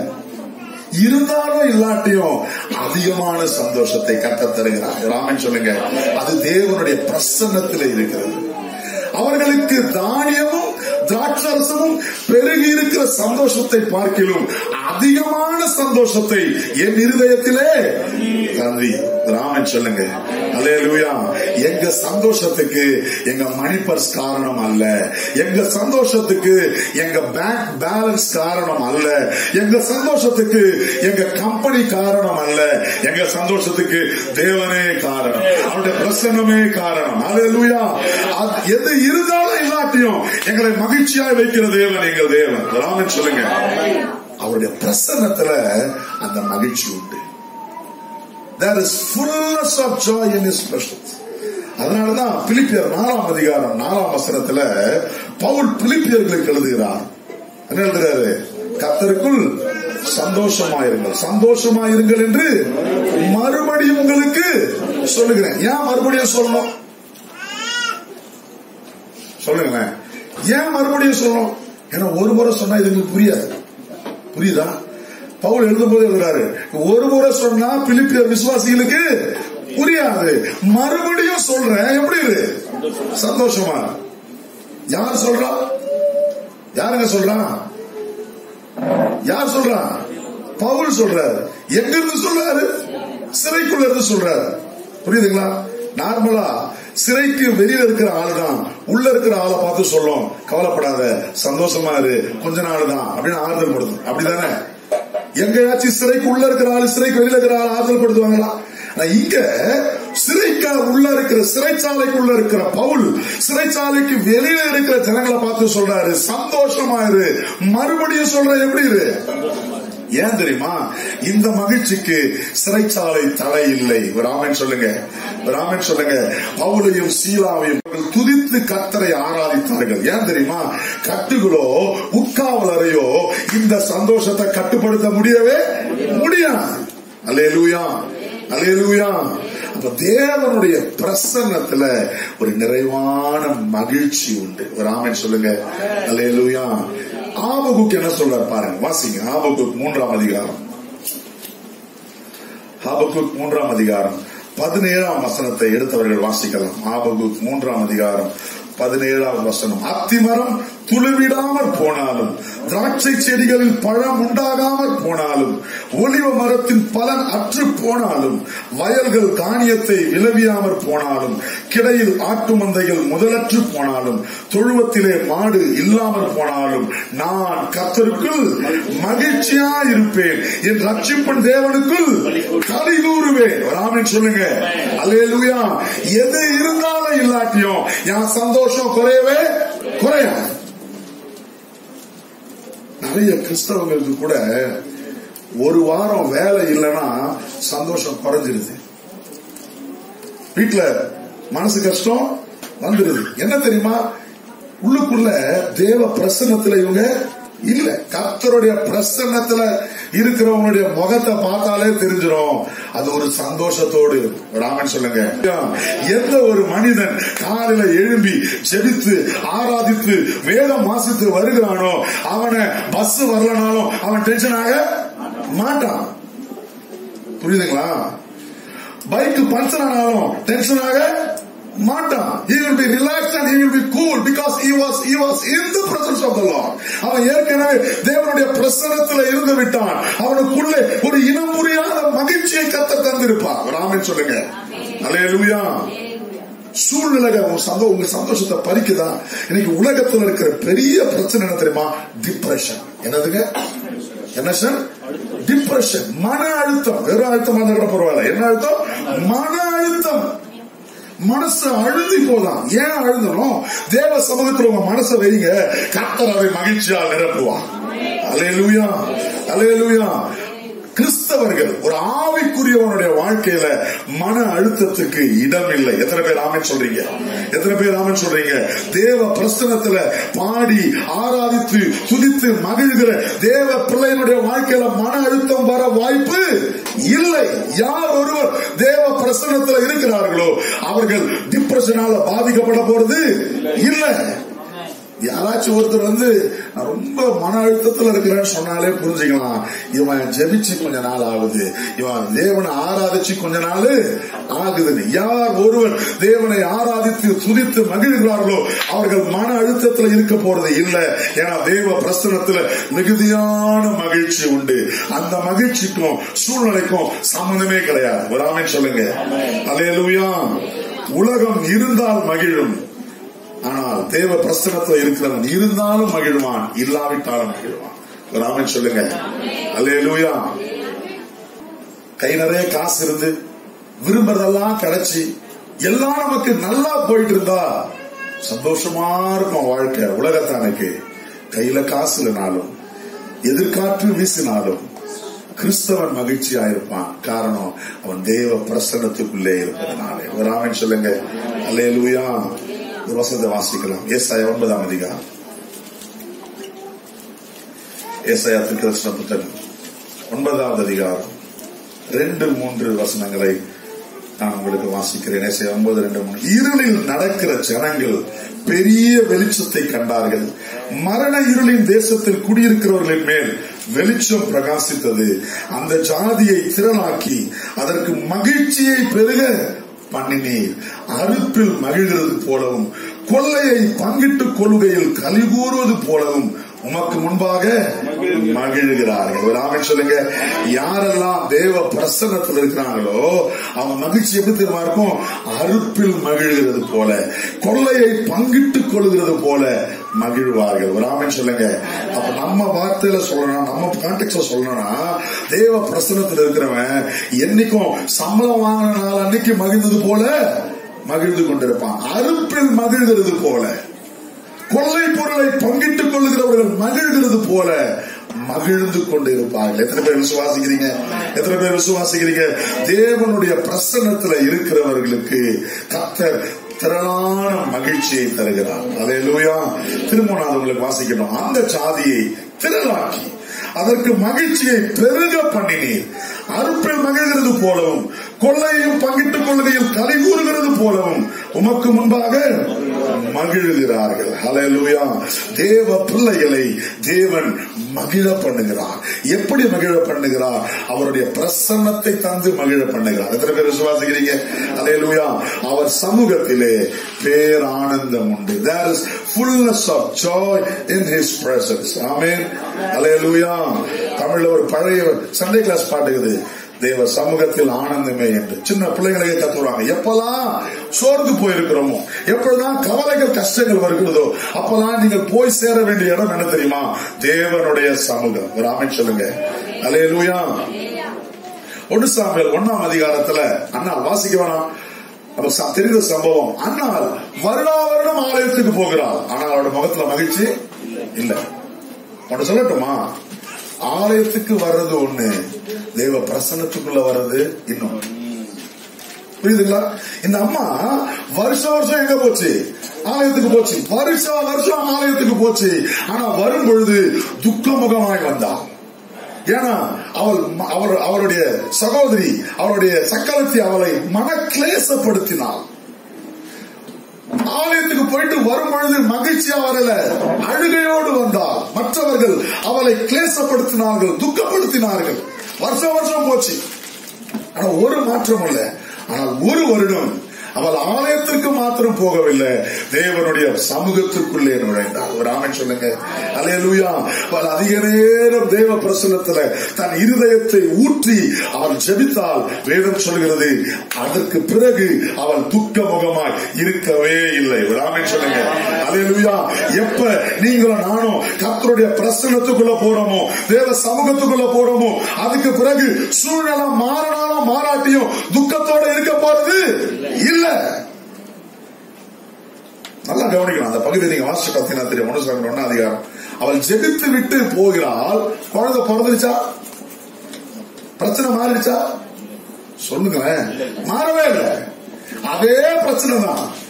இருந்தாலும் இல்லாட்டியும் அதிகமான சந்தோஷத்தை கட்ட தருகிறார். ராமன் சொல்லுங்க அது தேவனுடைய பிரசன்னத்தில் இருக்கிறது. அவர்களுக்கு தானியமும் திராட்சரசமும் பெருகி இருக்கிற சந்தோஷத்தை பார்க்கிலும் அதிகமான சந்தோஷத்தை என் இருதயத்திலே நன்றி ராமன் சொல்லுங்க. அலையலுயா எங்க சந்தோஷத்துக்கு எங்க மணி பர்ஸ் காரணம் அல்ல. எங்க சந்தோஷத்துக்கு எங்க பேங்க் பேலன்ஸ் காரணம் அல்ல. எங்க சந்தோஷத்துக்கு எங்க கம்பெனி காரணம் அல்ல. எங்க சந்தோஷத்துக்கு தேவனே காரணம். அவருடைய பிரசன்னமே காரணம். அலையலுயா எது இருந்தாலும் இல்லாட்டியும் எங்களை மகிழ்ச்சியாய் வைக்கிற தேவன் எங்க தேவன். ராமன் சொல்லுங்க. அவருடைய பிரசன்னத்துல அந்த மகிழ்ச்சி உண்டு. There is fullness of joy in his presence. அதனாலதான் பிலிப்பியர் நாலாம் அதிகாரம் நாலாம் வசனத்துல பவுல் பிலிப்பியர்களுக்கு எழுதுகிறார். என்ன எழுதுறாரு? கத்தருக்குள் சந்தோஷமாயிருங்கள். சந்தோஷமாயிருங்கள் என்று மறுபடியும் உங்களுக்கு சொல்லுகிறேன். ஏன் மறுபடியும் சொல்லணும்? சொல்லுங்களேன். ஏன் மறுபடியும் சொல்லணும்? ஏன்னா ஒரு முறை சொன்னா இது புரியாது. புரியுதா? பவுல் எழுதும்போது எழுதுறாரு ஒரு முறை சொன்னா பிலிப்பியர் விசுவாசிகளுக்கு புரியாது. மறுபடியும் சொல்றேன். எப்படி இரு? சந்தோஷமா. யார் சொல்றா? யாருங்க சொல்றா? யார் சொல்றா? பவுல் சொல்றாரு. எங்க இருந்து சொல்றாரு? சிறைக்குள்ள இருந்து சொல்றாரு. புரியுதுங்களா? நார்மலா சிறைக்கு வெளியில இருக்கிற ஆளு தான் உள்ள இருக்கிற ஆளை பார்த்து சொல்லும். கவலைப்படாத. சந்தோஷமா இரு. கொஞ்ச நாள் தான். அப்படின்னு ஆறுதல் படுத்தும். அப்படிதானே? எங்கேயாச்சும் சிறைக்கு உள்ள இருக்கிற ஆள் சிறைக்கு வெளியில இருக்கிற ஆள் ஆறுதல் படுத்துவாங்களா இங்க சிறைக்கு உள்ள இருக்கிற சிறைச்சாலைக்குள்ள இருக்கிற பவுல் சிறைச்சாலைக்கு வெளியில இருக்கிற ஜனங்களை பார்த்து சொல்றாரு சந்தோஷமா இரு. மறுபடியும் சொல்ற எப்படி இரு? ஏன் தெரியுமா? இந்த மகிழ்ச்சிக்கு சிறைச்சாலை தடை இல்லை. ஒரு சொல்லுங்க. ராமன் சொல்லுங்க. பவுலையும் சீலாவையும் துதித்து கத்தரை ஆராதித்தார்கள். ஏன் தெரியுமா? கட்டுகளோ உட்காவலரையோ இந்த சந்தோஷத்தை கட்டுப்படுத்த முடியவே முடியாது. அல்லேலூயா. அல்லேலூயா. அப்ப தேவனுடைய பிரசன்னத்துல ஒரு நிறைவான மகிழ்ச்சி உண்டு. ராமன் சொல்லுங்க சொல்லுங்க. அல்லேலூயா. ஆபகுக்கு என்ன சொல்றார் பாருங்க. வாசிங்க. ஆபகுக் மூன்றாம் அதிகாரம். ஆபகுக் மூன்றாம் அதிகாரம். பதினேழாம் வசனத்தை எடுத்தவர்கள் வாசிக்கலாம். ஆபகுக் மூன்றாம் அதிகாரம். பதினேழாம் வசனம். அத்திமரம் துளிர்விடாமற் போனாலும் திராட்சை செடிகளில் பழம் உண்டாகாமல் போனாலும் ஒலிவ மரத்தின் பலன் அற்று போனாலும் வயல்கள் தானியத்தை விளவியாமற் போனாலும் கிடையில் ஆட்டு மந்தைகள் முதலற்று போனாலும் தொழுவத்திலே மாடு இல்லாமல் போனாலும் நான் கத்தருக்குள் மகிழ்ச்சியா இருப்பேன் என் ரட்சிப்பன் தேவனுக்குள் கலி கூறுவேன் சொல்லுங்க. அல்லேலூயா. எது இருந்தாலும் இல்லாட்டியும் என் சந்தோஷம் குறையவே குறையாது. நிறைய கிறிஸ்தவங்களுக்கு கூட ஒரு வாரம் வேலை இல்லைன்னா சந்தோஷம் குறைஞ்சிருது. வீட்டுல மனசு கஷ்டம் வந்துடுது என்ன தெரியுமா? உள்ளுக்குள்ள தேவ பிரசன்னத்துல இவங்க இல்ல கத்தருடைய பிரசன்னத்துல இருக்கிறவங்களுடைய முகத்தை பார்த்தாலே தெரிஞ்சிடும் அது ஒரு சந்தோஷத்தோடு ராமன் சொல்லுங்க. எந்த ஒரு மனிதன் காலையில எழும்பி ஜெபித்து ஆராதித்து வேதம் வாசித்து வருகிறானோ அவனை பஸ் வரலனாலும் அவன் டென்ஷன் ஆக மாட்டான். புரியுதுங்களா? பைக் பஞ்சர் ஆனாலும் டென்ஷன் ஆக மாட்டான் he will be relaxed and he will be cool because he was he was in the presence of the lord. அவன் ஏற்கனவே தேவனுடைய பிரசனத்தில் இருந்து விட்டான். அவனுக்குள்ளே ஒரு இனம் புரியாத மகிழ்ச்சியை கத்த தந்திருப்பான் ராமன் சொல்லுங்க. உங்க சந்தோ உங்க சந்தோஷத்தை பறிக்குதா? இன்னைக்கு உலகத்துல இருக்கிற பெரிய பிரச்சனை என்ன தெரியுமா? டிப்ரெஷன் என்னதுங்க? என்ன சார்? டிப்ரெஷன் மன அழுத்தம். வெறும் அழுத்தம் இருந்தா பரவாயில்ல. என்ன அழுத்தம். மன அழுத்தம். மனசு அழுதி போலாம். ஏன் அழுந்தணும் தேவ சமூகத்தில் உங்க மனசை வைங்க. கர்த்தர் அதை மகிழ்ச்சியால் நிரப்புவான் அலையலூயா அலையலூயா கிறிஸ்தவர்கள் ஒரு ஆவிக்குரியவனுடைய வாழ்க்கையில மன அழுத்தத்துக்கு இடம் இல்லை எத்தனை பேர் ஆமன் சொல்றீங்க? எத்தனை பேர் ஆமன் சொல்றீங்க? தேவ பிரசனத்துல பாடி ஆராதித்து துதித்து மகிழ்கிற தேவ பிள்ளையினுடைய வாழ்க்கையில மன அழுத்தம் வர வாய்ப்பு இல்லை. யார் ஒருவர் தேவ பிரசனத்துல இருக்கிறார்களோ அவர்கள் டிப்ரெஷனால பாதிக்கப்பட போறது இல்லை. யாராச்சும் ஒருத்தர் வந்து நான் ரொம்ப மன அழுத்தத்துல இருக்கிறேன்னு சொன்னாலே புரிஞ்சுக்கலாம். இவன் ஜெபிச்சு கொஞ்ச நாள் ஆகுது. இவன் தேவனை ஆராதிச்சு கொஞ்ச நாள் ஆகுதுன்னு. யார் ஒருவர் தேவனை ஆராதித்து துதித்து மகிழ்கிறார்களோ அவர்கள் மன அழுத்தத்துல இருக்க போறது இல்லை. ஏன்னா தேவ பிரசனத்துல மிகுதியான மகிழ்ச்சி உண்டு. அந்த மகிழ்ச்சிக்கும் சூழ்நிலைக்கும் சம்பந்தமே கிடையாது. ஆமென் சொல்லுங்க. அலையலுயா உலகம் இருந்தால் மகிழும். ஆனால் தேவ பிரசனத்துல இருக்கிறவன் இருந்தாலும் மகிழ்வான் இல்லாவிட்டாலும் மகிழ்வான். ராமன் சொல்லுங்க. அல்லேலூயா. கை நிறைய காசு இருந்து விரும்புறதெல்லாம் கிடைச்சி எல்லாம் நமக்கு நல்லா போயிட்டு இருந்தா சந்தோஷமா இருக்கும் வாழ்க்கை உலகத்தானுக்கு கையில காசு இல்லைனாலும் எதிர்காற்று வீசினாலும் கிறிஸ்தவன் மகிழ்ச்சியா இருப்பான் காரணம் அவன் தேவ பிரசன்னத்துக்குள்ளே இருப்பதனாலே. ஒரு ராமன் சொல்லுங்க. அல்லேலூயா. ஒரு வசனத்தை வாசிக்கலாம் ஏசாயா ஒன்பதாம் அதிகாரம் ஏசாயா திருக்கிருஷ்ண புத்தகம் ஒன்பதாவது அதிகாரம் ரெண்டு மூன்று வசனங்களை நான் உங்களுக்கு வாசிக்கிறேன் ஏசாயா ஒன்பது ரெண்டு மூணு இருளில் நடக்கிற ஜனங்கள் பெரிய வெளிச்சத்தை கண்டார்கள் மரண இருளின் தேசத்தில் குடியிருக்கிறவர்களின் மேல் வெளிச்சம் பிரகாசித்தது அந்த ஜாதியை திரளாக்கி அதற்கு மகிழ்ச்சியை பெருக பண்ணினீர் அறுப்பில் மகிழ்கிறது போலவும் கொள்ளையை பங்கிட்டுக் கொள்கையில் கலி கூறுவது போலவும் உமக்கு முன்பாக மகிழ்கிறார்கள். ஒரு சொல்லுங்க. யாரெல்லாம் தேவ பிரசன்னத்தில் இருக்கிறாங்களோ அவங்க மகிழ்ச்சி எப்படி தெரியுமா இருக்கும்? அறுப்பில் மகிழ்கிறது போல கொள்ளையை பங்கிட்டுக் கொள்கிறது போல மகிழ்வார்கள். ஒரு ஆமென் சொல்லுங்க. அப்ப நம்ம வார்த்தையில சொல்லணும் நம்ம கான்டெக்ட்ல சொல்லணும்னா தேவ பிரசனத்தில் இருக்கிறவன் என்னைக்கும் சம்பளம் வாங்கின நாள் அன்னைக்கு மகிழ்ந்தது போல மகிழ்ந்து கொண்டிருப்பான். அறுப்பில் மகிழ்கிறது போல கொள்ளை பொருளை பங்கிட்டுக் கொள்ளுகிறவர்கள் மகிழ்கிறது போல மகிழ்ந்து கொண்டு இருப்பார்கள் எத்தனை பேர் விசுவாசிக்கிறீங்க? எத்தனை பேர் விசுவாசிக்கிறீங்க? தேவனுடைய பிரசன்னத்துல இருக்கிறவர்களுக்கு கத்தர் திரளான மகிழ்ச்சியை தருகிறார். அதே லூயா திரும்ப உங்களுக்கு வாசிக்கணும் அந்த சாதியை திரளாக்கி அதற்கு மகிழ்ச்சியை பெருக பண்ணினீர். அறுப்பில் மகிழ்கிறது போலவும் கொள்ளையும் பங்கிட்டுக் கொள்கையில் கலை கூறுகிறது போலவும் உமக்கு முன்பாக மகிழ்கிறார்கள். ஹalleluya தேவ பிள்ளைகளை தேவன் மகிழ பண்ணுகிறார். எப்படி மகிழ பண்ணுகிறார்? அவருடைய பிரசன்னத்தை தந்து மகிழ பண்ணுகிறார். எத்தனை பேர் விசுவாசிக்கிறீங்க? அலையலுயா அவர் சமூகத்திலே பேரானந்தம் உண்டு. There is fullness of joy in his presence ஆமேன் அலையலுயா தமிழ்ல ஒரு பழைய சண்டே கிளாஸ் பாட்டுக்குது தேவ சமூகத்தில் ஆனந்தமே என்று. சின்ன பிள்ளைகளையே தத்துறாங்க எப்பதான் சோர்ந்து போயிருக்கிறோமோ எப்பெல்லாம் கவலைகள் கஷ்டங்கள் வருகிறதோ அப்பதான் நீங்கள் போய் சேர வேண்டிய இடம் என்ன தெரியுமா? தேவனுடைய சமூகம். ஒரு அமைச்சு சொல்லுங்க. அலையலூயா ஒன்று சாமியல் ஒன்னாம் அதிகாரத்துல அண்ணா வாசிக்க வேணாம். நமக்கு தெரிந்த சம்பவம். அண்ணால் வருடா ஆலயத்துக்கு போகிறாள் ஆனால் அவரோட முகத்துல மகிழ்ச்சி இல்ல. ஒன்னு சொல்லட்டுமா? ஆலயத்துக்கு வர்றது ஒண்ணு. தேவ பிரசன்னத்துக்குள்ள வர்றது இன்னும். புரியுதுங்களா? இந்த அம்மா வருஷம் வருஷம் எங்க போச்சு? ஆலயத்துக்கு போச்சு. வருஷம் வருஷம் ஆலயத்துக்கு போச்சு. ஆனா வரும் பொழுது துக்கமுகமாய் வந்தா. ஏன்னா அவள் அவர் அவருடைய சகோதரி அவருடைய சக்கரத்தி அவளை மனக்லேசப்படுத்தினாள். ஆலயத்துக்கு போயிட்டு வரும் பொழுது மகிழ்ச்சியா வரல. அழுகையோடு வந்தாள் மற்றவர்கள் அவளை கிளேசப்படுத்தினார்கள் துக்கப்படுத்தினார்கள். வருஷம் வருஷம் போச்சு. ஆனா ஒரு மாற்றம் இல்ல. ஆனால் ஒரு வருடம் அவள் ஆலயத்திற்கு மாத்திரம் போகவில்லை. தேவனுடைய சமூகத்திற்குள்ளே நுழைந்தாள். ஒரு ஆமென் சொல்லுங்க. அல்லேலூயா அவள் அதிக நேரம் தேவ பிரசனத்துல தன் இருதயத்தை ஊற்றி அவள் ஜெபித்தால் வேதம் சொல்கிறது. அதற்கு பிறகு அவள் துக்க முகமாய் இருக்கவே இல்லை. ஒரு ஆமென் சொல்லுங்க. அல்லேலூயா எப்ப நீங்களும் நானும் கத்தருடைய பிரசனத்துக்குள்ள போறோமோ தேவ சமூகத்துக்குள்ள போறோமோ அதுக்கு பிறகு சூழ்நிலை மாறினாலும் மாறாட்டியும் துக்கத்தோட இருக்க போறது இல்லை. நல்லா கவனிக்கணும். அந்த பகுதி நீங்க வாசிச்சு பார்த்தீங்கன்னா தெரியும். மனுஷன் ஒன்னா அதிகாரம். அவள் ஜெபித்து விட்டு போகிறாள். குழந்தை பிறந்துருச்சா? பிரச்சனை மாறிடுச்சா? சொல்லுங்களேன். மாறவே இல்லை. அதே பிரச்சனை தான்.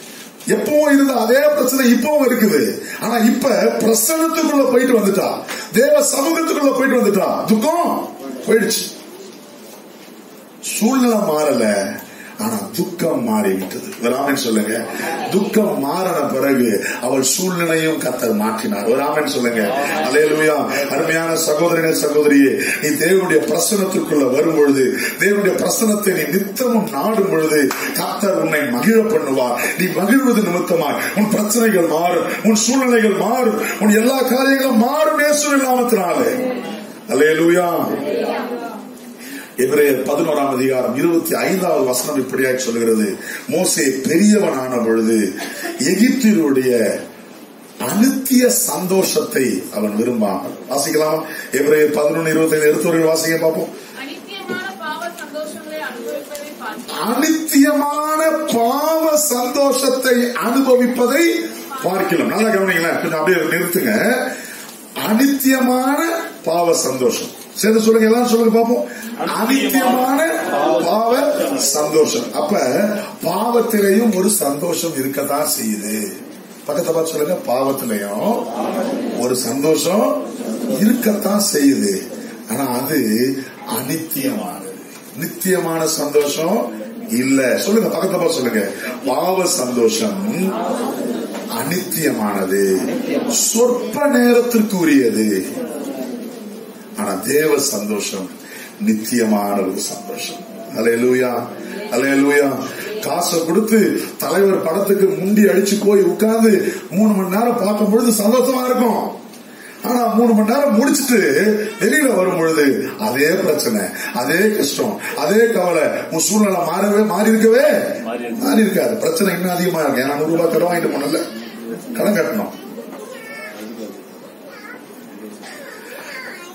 எப்பவும் இருந்த அதே பிரச்சனை இப்பவும் இருக்குது. ஆனா இப்ப பிரசனத்துக்குள்ள போயிட்டு வந்துட்டா. தேவ சமூகத்துக்குள்ள போயிட்டு வந்துட்டா. துக்கம் போயிடுச்சு. சூழ்நிலை மாறல. ஆனா துக்கம் மாறிவிட்டது. ராமன் சொல்லுங்க துக்கம் மாறின பிறகு அவள் சூழ்நிலையும் கத்தர் மாற்றினார். ராமன் சொல்லுங்க அலையலுயா அருமையான சகோதரனே சகோதரியே நீ தேவனுடைய பிரசனத்துக்குள்ள வரும் பொழுது தேவனுடைய பிரசனத்தை நீ நித்தமும் நாடும் பொழுது கத்தர் உன்னை மகிழ பண்ணுவார். நீ மகிழ்வது நிமித்தமாய். உன் பிரச்சனைகள் மாறும் உன் சூழ்நிலைகள் மாறும் உன் எல்லா காரியங்களும் மாறும் இயேசுவின் நாமத்தினாலே. அலையலுயா எபிரேயர் பதினோராம் அதிகாரம் இருபத்தி ஐந்தாவது வசனம் இப்படியாய் சொல்கிறது. மோசே பெரியவனான பொழுது எகிப்தியருடைய அனித்திய சந்தோஷத்தை அவன் விரும்பாமல் வாசிக்கலாம்? எபிரேயர் பதினொன்று இருபத்தி ஐந்து எடுத்து வாசிக்க பார்ப்போம். அனித்தியமான பாவ அனித்தியமான சந்தோஷத்தை அனுபவிப்பதை பார்க்கலாம் நல்லா கவனிங்களேன். கொஞ்சம் அப்படியே நிறுத்துங்க. அனித்தியமான பாவ சந்தோஷம். சேர்ந்து சொல்லுங்க எல்லாரும் சொல்லுங்க பார்ப்போம் அனித்தியமான பாவ சந்தோஷம். அப்ப பாவத்திலையும் ஒரு சந்தோஷம் இருக்கத்தான் செய்யுது. பக்கத்தை பார்த்து சொல்லுங்க பாவத்திலையும் ஒரு சந்தோஷம் இருக்கத்தான் செய்யுது. ஆனா அது அனித்தியமானது. நித்தியமான சந்தோஷம் இல்ல. சொல்லுங்க பக்கத்துல பார்த்து சொல்லுங்க. பாவ சந்தோஷம் அனித்தியமானது. சொற்ப நேரத்திற்கு உரியது ஆனா தேவ சந்தோஷம் நித்தியமான ஒரு சந்தோஷம். அலையலூயா அலையலூயா காசை கொடுத்து தலைவர் படத்துக்கு முண்டி அடிச்சு போய் உட்கார்ந்து மூணு மணி நேரம் பார்க்கும் பொழுது சந்தோஷமா இருக்கும். ஆனா மூணு மணி நேரம் முடிச்சிட்டு வெளியில வரும் பொழுது அதே பிரச்சனை அதே கஷ்டம் அதே கவலை. உன் சூழ்நிலை மாறவே மாறி இருக்கவே மாறி இருக்கு. மாறி இருக்காது பிரச்சனை இன்னும் அதிகமா இருக்கு. ஏன்னா நூறு ரூபாய் கடன் வாங்கிட்டு போனல கடன் கட்டணும்.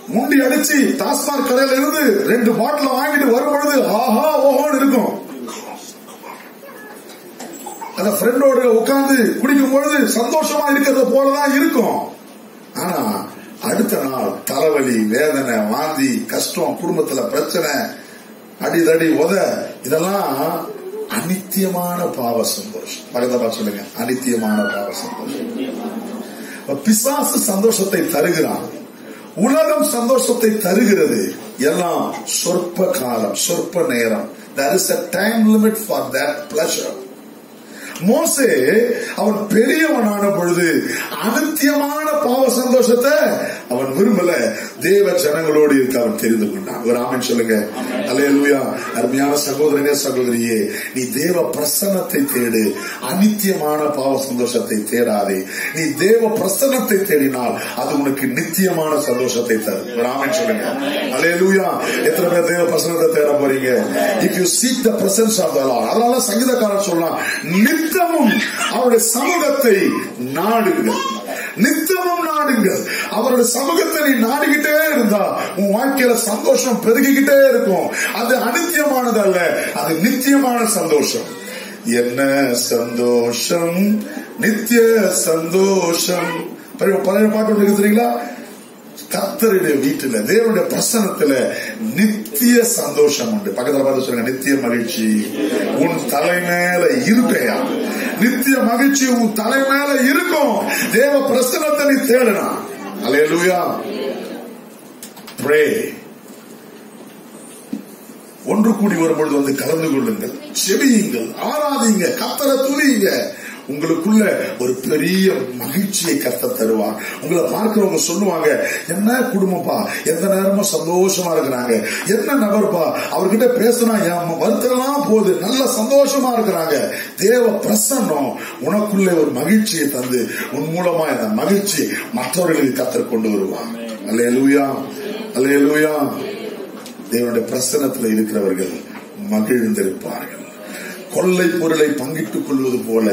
முண்டி அடிச்சு டாஸ்மாக் கடையில இருந்து ரெண்டு பாட்டில் வாங்கிட்டு வரும்பொழுது ஆஹா ஓஹோன்னு இருக்கும். அந்த ஃப்ரெண்டோட உட்கார்ந்து குடிக்கும் பொழுது சந்தோஷமா இருக்கிறது போலதான் இருக்கும். ஆனா அடுத்த நாள் தலைவலி வேதனை வாந்தி கஷ்டம் குடும்பத்துல பிரச்சனை அடிதடி உத இதெல்லாம் அனித்தியமான பாவ சந்தோஷம். பக்கத்தை சொல்லுங்க. அனித்தியமான பாவ சந்தோஷம். பிசாசு சந்தோஷத்தை தருகிறான். உலகம் சந்தோஷத்தை தருகிறது எல்லாம் சொற்ப காலம் சொற்ப நேரம் there is a time limit for that pleasure மோசே அவன் பெரியவனான பொழுது அனித்தியமான பாவ சந்தோஷத்தை அவன் விரும்பல. தேவ ஜனங்களோடு இருக்க அவன் தெரிந்து கொண்டான். ஒரு ஆமன் சொல்லுங்க. அல்லேலூயா. அருமையான சகோதரனே சகோதரியே நீ தேவ பிரசன்னத்தை தேடு. அனித்தியமான பாவ சந்தோஷத்தை தேடாதே. நீ தேவ பிரசன்னத்தை தேடினால் அது உனக்கு நித்தியமான சந்தோஷத்தை தரும். ஒரு ஆமன் சொல்லுங்க. அல்லேலூயா. எத்தனை பேர் தேவ பிரசன்னத்தை தேட போறீங்க? If you seek the presence of the lord அதனால சங்கீதக்காரன் சொல்லலாம் நித்தமும் அவருடைய சமூகத்தை நாடுங்கள். நித்தமும் நாடுங்கள். அவருடைய சமூகத்தை நீ நாடிக்கிட்டே இருந்தா உன் வாழ்க்கையில சந்தோஷம் பெருகிக்கிட்டே இருக்கும். அது அனித்தியமானது அல்ல அது நித்தியமான சந்தோஷம். என்ன சந்தோஷம்? நித்திய சந்தோஷம். பழைய பாட்டு ஒன்று கத்தருடைய வீட்டுல தேவனுடைய பிரசனத்துல நித்திய சந்தோஷம் உண்டு. பக்கத்துல பார்த்து சொல்லுங்க நித்திய மகிழ்ச்சி. உன் தலை மேல இருக்கையா நித்திய மகிழ்ச்சி உன் தலை மேல இருக்கும். தேவ பிரசனத்தை நீ தேடனா. அல்லேலூயா pray. ஒன்று கூடி வரும்பொழுது வந்து கலந்து கொள்ளுங்கள். செவியுங்கள் ஆராதிங்க கத்தரை துணியுங்க உங்களுக்குள்ள ஒரு பெரிய மகிழ்ச்சியை கத்த தருவார். உங்களை பார்க்கிறவங்க சொல்லுவாங்க என்ன குடும்பப்பா? எந்த நேரமும் சந்தோஷமா இருக்கிறாங்க. என்ன நபர்ப்பா? அவர்கிட்ட பேசினா என் வருத்தெல்லாம் போகுது. நல்ல சந்தோஷமா இருக்கிறாங்க. தேவ பிரசன்னம் உனக்குள்ளே ஒரு மகிழ்ச்சியை தந்து உன் மூலமா இந்த மகிழ்ச்சி மற்றவர்களுக்கு கத்தர் கொண்டு வருவார். அல்லேலூயா. அல்லேலூயா. தேவனுடைய பிரசனத்தில் இருக்கிறவர்கள் மகிழ்ந்திருப்பார்கள். கொள்ளை பொருளை பங்கிட்டுக் கொள்வது போல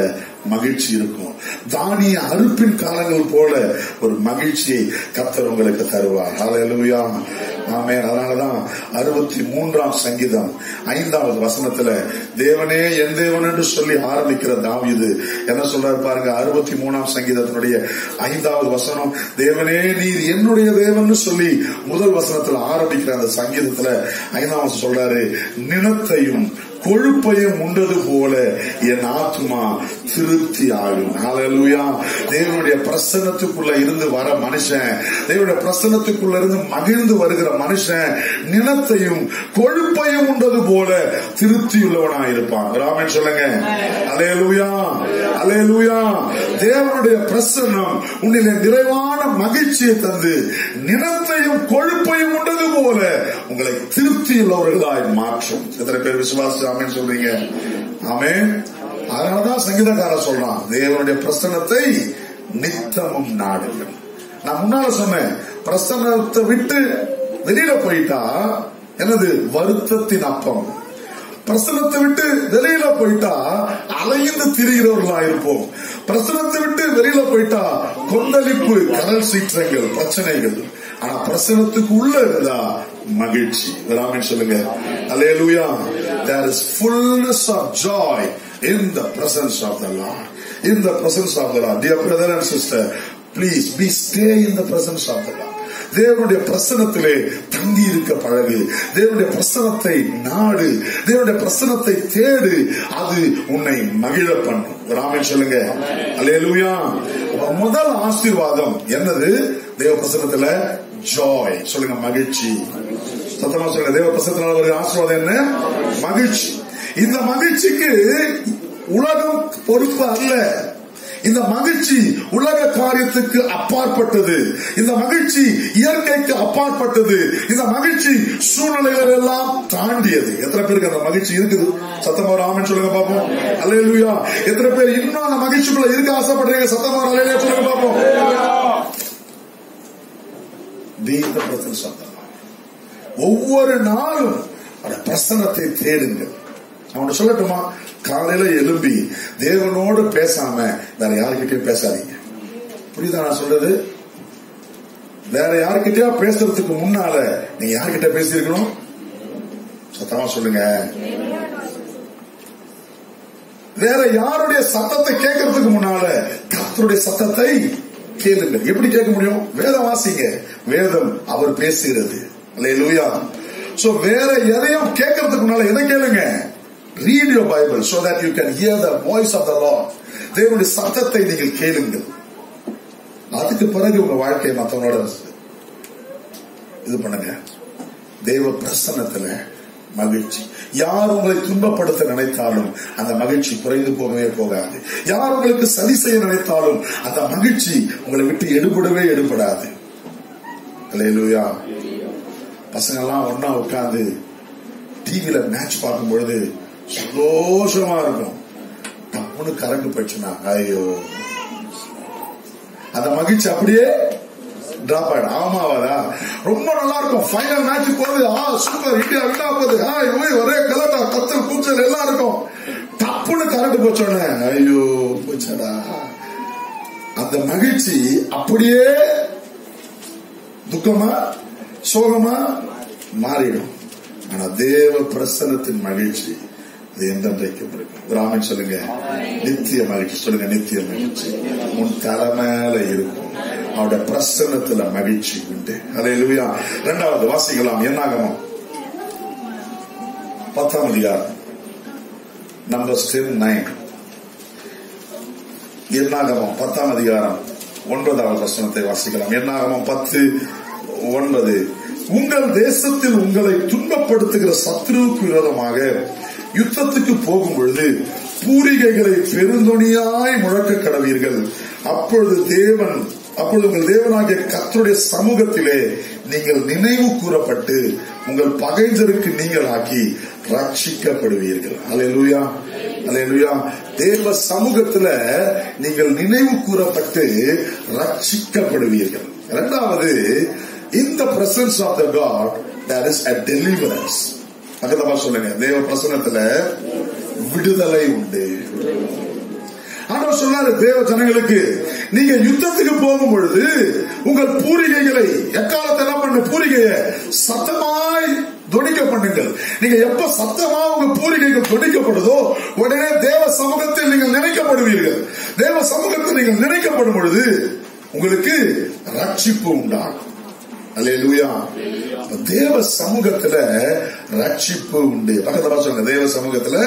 மகிழ்ச்சி இருக்கும். தானிய அறுப்பின் காலங்கள் போல ஒரு மகிழ்ச்சியை கத்தர் உங்களுக்கு தருவார். ஹalleluya ஆமே அதனாலதான் அறுபத்தி மூன்றாம் சங்கீதம் ஐந்தாவது வசனத்துல தேவனே என் தேவன் என்று சொல்லி ஆரம்பிக்கிற தாம் இது என்ன சொல்றாரு பாருங்க? அறுபத்தி மூணாம் சங்கீதத்தினுடைய ஐந்தாவது வசனம் தேவனே நீர் என்னுடைய தேவன் சொல்லி முதல் வசனத்துல ஆரம்பிக்கிற அந்த சங்கீதத்துல ஐந்தாம் வசனம் சொல்றாரு நினத்தையும் கொழுப்பையும் உண்டது போல என் ஆத்மா திருப்தி ஆகும். ஹalleluya தேவனுடைய பிரசன்னத்துக்குள்ள இருந்து வர மனுஷன் தேவனுடைய பிரசன்னத்துக்குள்ள இருந்து மகிழ்ந்து வருகிற மனுஷன் நிலத்தையும் கொழுப்பையும் உண்டது போல திருப்தி உள்ளவனா இருப்பான் ராமன் சொல்லுங்க. அலேலுயா அலேலுயா தேவனுடைய பிரசன்னம் உன்னில நிறைவான மகிழ்ச்சியை தந்து நிலத்தையும் கொழுப்பையும் உண்டது போல உங்களை திருப்தி உள்ளவர்களாய் மாற்றும். எத்தனை பேர் விசுவாசி ஆமேன்னு சொல்றீங்க? ஆமே அதனாலதான் சங்கீதக்காரன் சொல்றான் தேவனுடைய பிரசனத்தை நித்தமும் நாடுகள் நான் முன்னால சொன்னேன் பிரசனத்தை விட்டு வெளியில போயிட்டா எனது வருத்தத்தின் அப்பம். பிரசனத்தை விட்டு வெளியில போயிட்டா அலைந்து திரிகிறவர்களா இருப்போம். பிரசனத்தை விட்டு வெளியில போயிட்டா கொந்தளிப்பு கடல் சீற்றங்கள் பிரச்சனைகள். ஆனா பிரசனத்துக்கு உள்ள இருந்தா மகிழ்ச்சி. ராமன் சொல்லுங்க. Alleluia there is fullness of joy in the presence of the lord in the presence of the lord dear brother and sister please be stay in the presence of the lord தேவனுடைய பிரசனத்திலே தங்கி இருக்க பழகு. தேவனுடைய பிரசனத்தை நாடு. தேவனுடைய பிரசனத்தை தேடு. அது உன்னை மகிழ பண்ணும். ராமன் சொல்லுங்க. அல்லேலூயா முதல் ஆசீர்வாதம் என்னது? தேவ பிரசனத்துல ஜாய் சொல்லுங்க மகிழ்ச்சி. சத்தமா சொல்லுங்க. தேவ பிரசனத்தினால ஒரு ஆசீர்வாதம் என்ன? மகிழ்ச்சி. இந்த மகிழ்ச்சிக்கு உலகம் பொறுப்பு அல்ல. இந்த மகிழ்ச்சி உலக காரியத்துக்கு அப்பாற்பட்டது. இந்த மகிழ்ச்சி இயற்கைக்கு அப்பாற்பட்டது. இந்த மகிழ்ச்சி சூழ்நிலைகள் எல்லாம் தாண்டியது. எத்தனை பேருக்கு அந்த மகிழ்ச்சி இருக்குது? சத்தமா ராமன் சொல்லுங்க பாப்போம் அலையலுயா எத்தனை பேர் இன்னும் அந்த மகிழ்ச்சிக்குள்ள இருக்க ஆசைப்படுறீங்க? சத்தமா அலையிலே சொல்லுங்க பாப்போம் be ஒவ்வொரு நாளும் அந்த பிரசன்னத்தை தேடுங்கள். அவன் சொல்லட்டுமா? காலையில எழும்பி தேவனோடு பேசாம வேற யாருக்கிட்டயும் பேசாதீங்க. புரியுதா நான் சொல்றது? வேற யாருக்கிட்டயா பேசுறதுக்கு முன்னால நீங்க யாருக்கிட்ட பேசியிருக்கணும்? சத்தமா சொல்லுங்க. வேற யாருடைய சத்தத்தை கேட்கறதுக்கு முன்னால கத்தருடைய சத்தத்தை கேளுங்கள். எப்படி கேட்க முடியும்? வேதம் வாசிங்க. வேதம் அவர் பேசுகிறது. அல்லேலூயா சோ வேற எதையும் கேட்கறதுக்கு முன்னால எதை கேளுங்க? Read your Bible so that you can hear the voice of the lord தேவனுடைய சத்தத்தை நீங்கள் கேளுங்கள். அதுக்கு பிறகு உங்க வாழ்க்கையை மத்தவங்களோட இது பண்ணுங்க. தேவ பிரசன்னத்துல மகிழ்ச்சி. யார் உங்களை துன்பப்படுத்த நினைத்தாலும் அந்த மகிழ்ச்சி குறைந்து போகவே போகாது. யார் உங்களுக்கு சரி செய்ய நினைத்தாலும் அந்த மகிழ்ச்சி உங்களை விட்டு எடுபடவே எடுபடாது. அல்லேலூயா பசங்க எல்லாம் ஒன்னா உட்கார்ந்து டிவியில மேட்ச் பார்க்கும் பொழுது சந்தோஷமா இருக்கும். தப்புன்னு கரண்ட் போயிடுச்சுனா ஐயோ. அந்த மகிழ்ச்சி அப்படியே டிராப் ஆயிடும். ஆமாவாதா ரொம்ப நல்லா இருக்கும். ஃபைனல் மேட்ச் போகுது. ஆ சூப்பர் இந்தியா விட்டா போகுது. ஆ இவன் ஒரே கலட்டா கத்தல் கூச்சல் எல்லாம் இருக்கும். தப்புன்னு கரண்ட் போச்சோடனே ஐயோ போச்சடா. அந்த மகிழ்ச்சி அப்படியே துக்கமா சோகமா மாறிடும். ஆனா தேவ பிரசனத்தின் மகிழ்ச்சி அது எந்தெந்தைக்கும் இருக்கும் சொல்லுங்க நித்திய மகிழ்ச்சி சொல்லுங்க நித்திய மகிழ்ச்சி உன் தலை மேல இருக்கும். அவருடைய பிரசன்னத்துல மகிழ்ச்சி உண்டு. அலையிலுயா இரண்டாவது வாசிக்கலாம். என்னாகமம் பத்தாம் அதிகாரம். நம்பர் டென் நைன் என்னாகமம் பத்தாம் அதிகாரம். ஒன்பதாவது வசனத்தை வாசிக்கலாம். என்னாகமம் பத்து ஒன்பது. உங்கள் தேசத்தில் உங்களை துன்பப்படுத்துகிற சத்ருவுக்கு விரோதமாக யுத்தத்துக்கு போகும் பொழுது பூரிகைகளை பெருந்தொனியாய் முழக்க கடவீர்கள். அப்பொழுது தேவன் அப்பொழுது உங்கள் தேவனாகிய கத்தருடைய சமூகத்திலே நீங்கள் நினைவு கூறப்பட்டு உங்கள் பகைஞருக்கு நீங்கள் ஆக்கி ரட்சிக்கப்படுவீர்கள் அலையலுயா அலையலுயா தேவ சமூகத்துல நீங்கள் நினைவு கூறப்பட்டு ரட்சிக்கப்படுவீர்கள் இரண்டாவது இந்த presence of the god God is a deliverance deliverance சொல்லுங்க. தேவ பிரசனத்துல விடுதலை உண்டு. ஆண்டவர் சொன்னாரு தேவ ஜனங்களுக்கு நீங்க யுத்தத்துக்கு போகும் பொழுது உங்கள் பூரிகைகளை எக்காலத்தை என்ன பண்ண பூரிகைய? சத்தமாய் துணிக்க பண்ணுங்கள். நீங்க எப்ப சத்தமா உங்க பூரிகைகள் துணிக்கப்படுதோ உடனே தேவ சமூகத்தில் நீங்கள் நினைக்கப்படுவீர்கள். தேவ சமூகத்தில் நீங்கள் நினைக்கப்படும் பொழுது உங்களுக்கு ரட்சிப்பு உண்டாகும். அல்லேலூயா தேவ சமூகத்துல ரட்சிப்பு உண்டு. பக்கத்துல சொல்லுங்க தேவ சமூகத்துல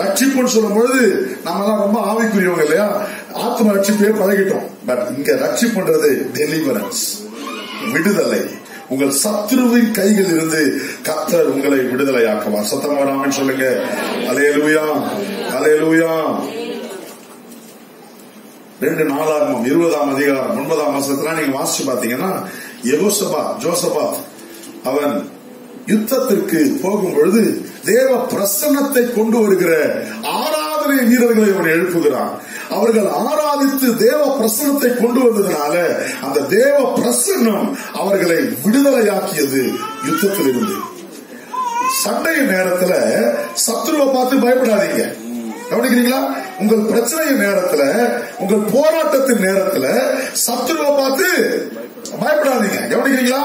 ரட்சிப்புன்னு சொல்லும் பொழுது நம்ம எல்லாம் ரொம்ப ஆவிக்குரியவங்க இல்லையா? ஆத்ம ரட்சிப்பே பழகிட்டோம். பட் இங்க ரட்சிப்புன்றது டெலிவரன்ஸ் விடுதலை. உங்கள் சத்ருவின் கையில் இருந்து கத்தர் உங்களை விடுதலை ஆக்குவார் சத்தம் வராமன்னு சொல்லுங்க. அலையலூயா அலையலூயா ரெண்டு நாலாம் இருபதாம் அதிகாரம் ஒன்பதாம் மாசத்துல நீங்க வாசிச்சு பாத்தீங்கன்னா யெகோசபா ஜோசபா அவன் யுத்தத்திற்கு போகும் பொழுது தேவ பிரசன்னத்தை கொண்டு வருகிற ஆராதனை வீரர்களை அவன் எழுப்புகிறான். அவர்கள் ஆராதித்து தேவ பிரசன்னத்தை கொண்டு வந்ததுனால அந்த தேவ பிரசன்னம் அவர்களை விடுதலையாக்கியது யுத்தத்தில் இருந்து சண்டை நேரத்துல சத்ருவை பார்த்து பயப்படாதீங்க. கவனிக்கிறீங்களா? உங்கள் பிரச்சனை நேரத்துல உங்கள் போராட்டத்தின் நேரத்துல சத்துருவை பார்த்து பயப்படாதீங்க. கவனிக்கிறீங்களா?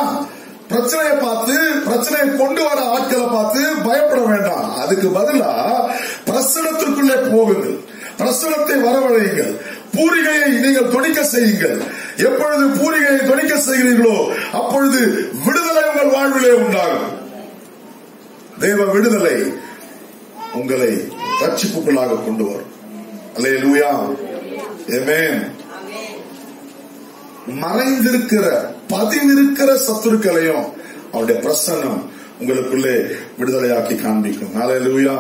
பிரச்சனையை பார்த்து பிரச்சனையை கொண்டு வர ஆட்களை பார்த்து பயப்பட வேண்டாம். அதுக்கு பதிலா பிரசனத்திற்குள்ளே போகுங்கள். பிரசனத்தை வரவழையுங்கள். பூரிகையை நீங்கள் தொடிக்க செய்யுங்கள். எப்பொழுது பூரிகையை தொடிக்க செய்கிறீர்களோ அப்பொழுது விடுதலை உங்கள் வாழ்விலே உண்டாகும். தேவ விடுதலை உங்களை ரட்சிப்புக்குள்ளாக கொண்டு வரும். அல்லே லூயா ஏமேன் மறைந்திருக்கிற பதிவிருக்கிற சத்துருக்களையும் அவருடைய பிரசன்னம் உங்களுக்குள்ளே விடுதலையாக்கி காண்பிக்கும். லூயா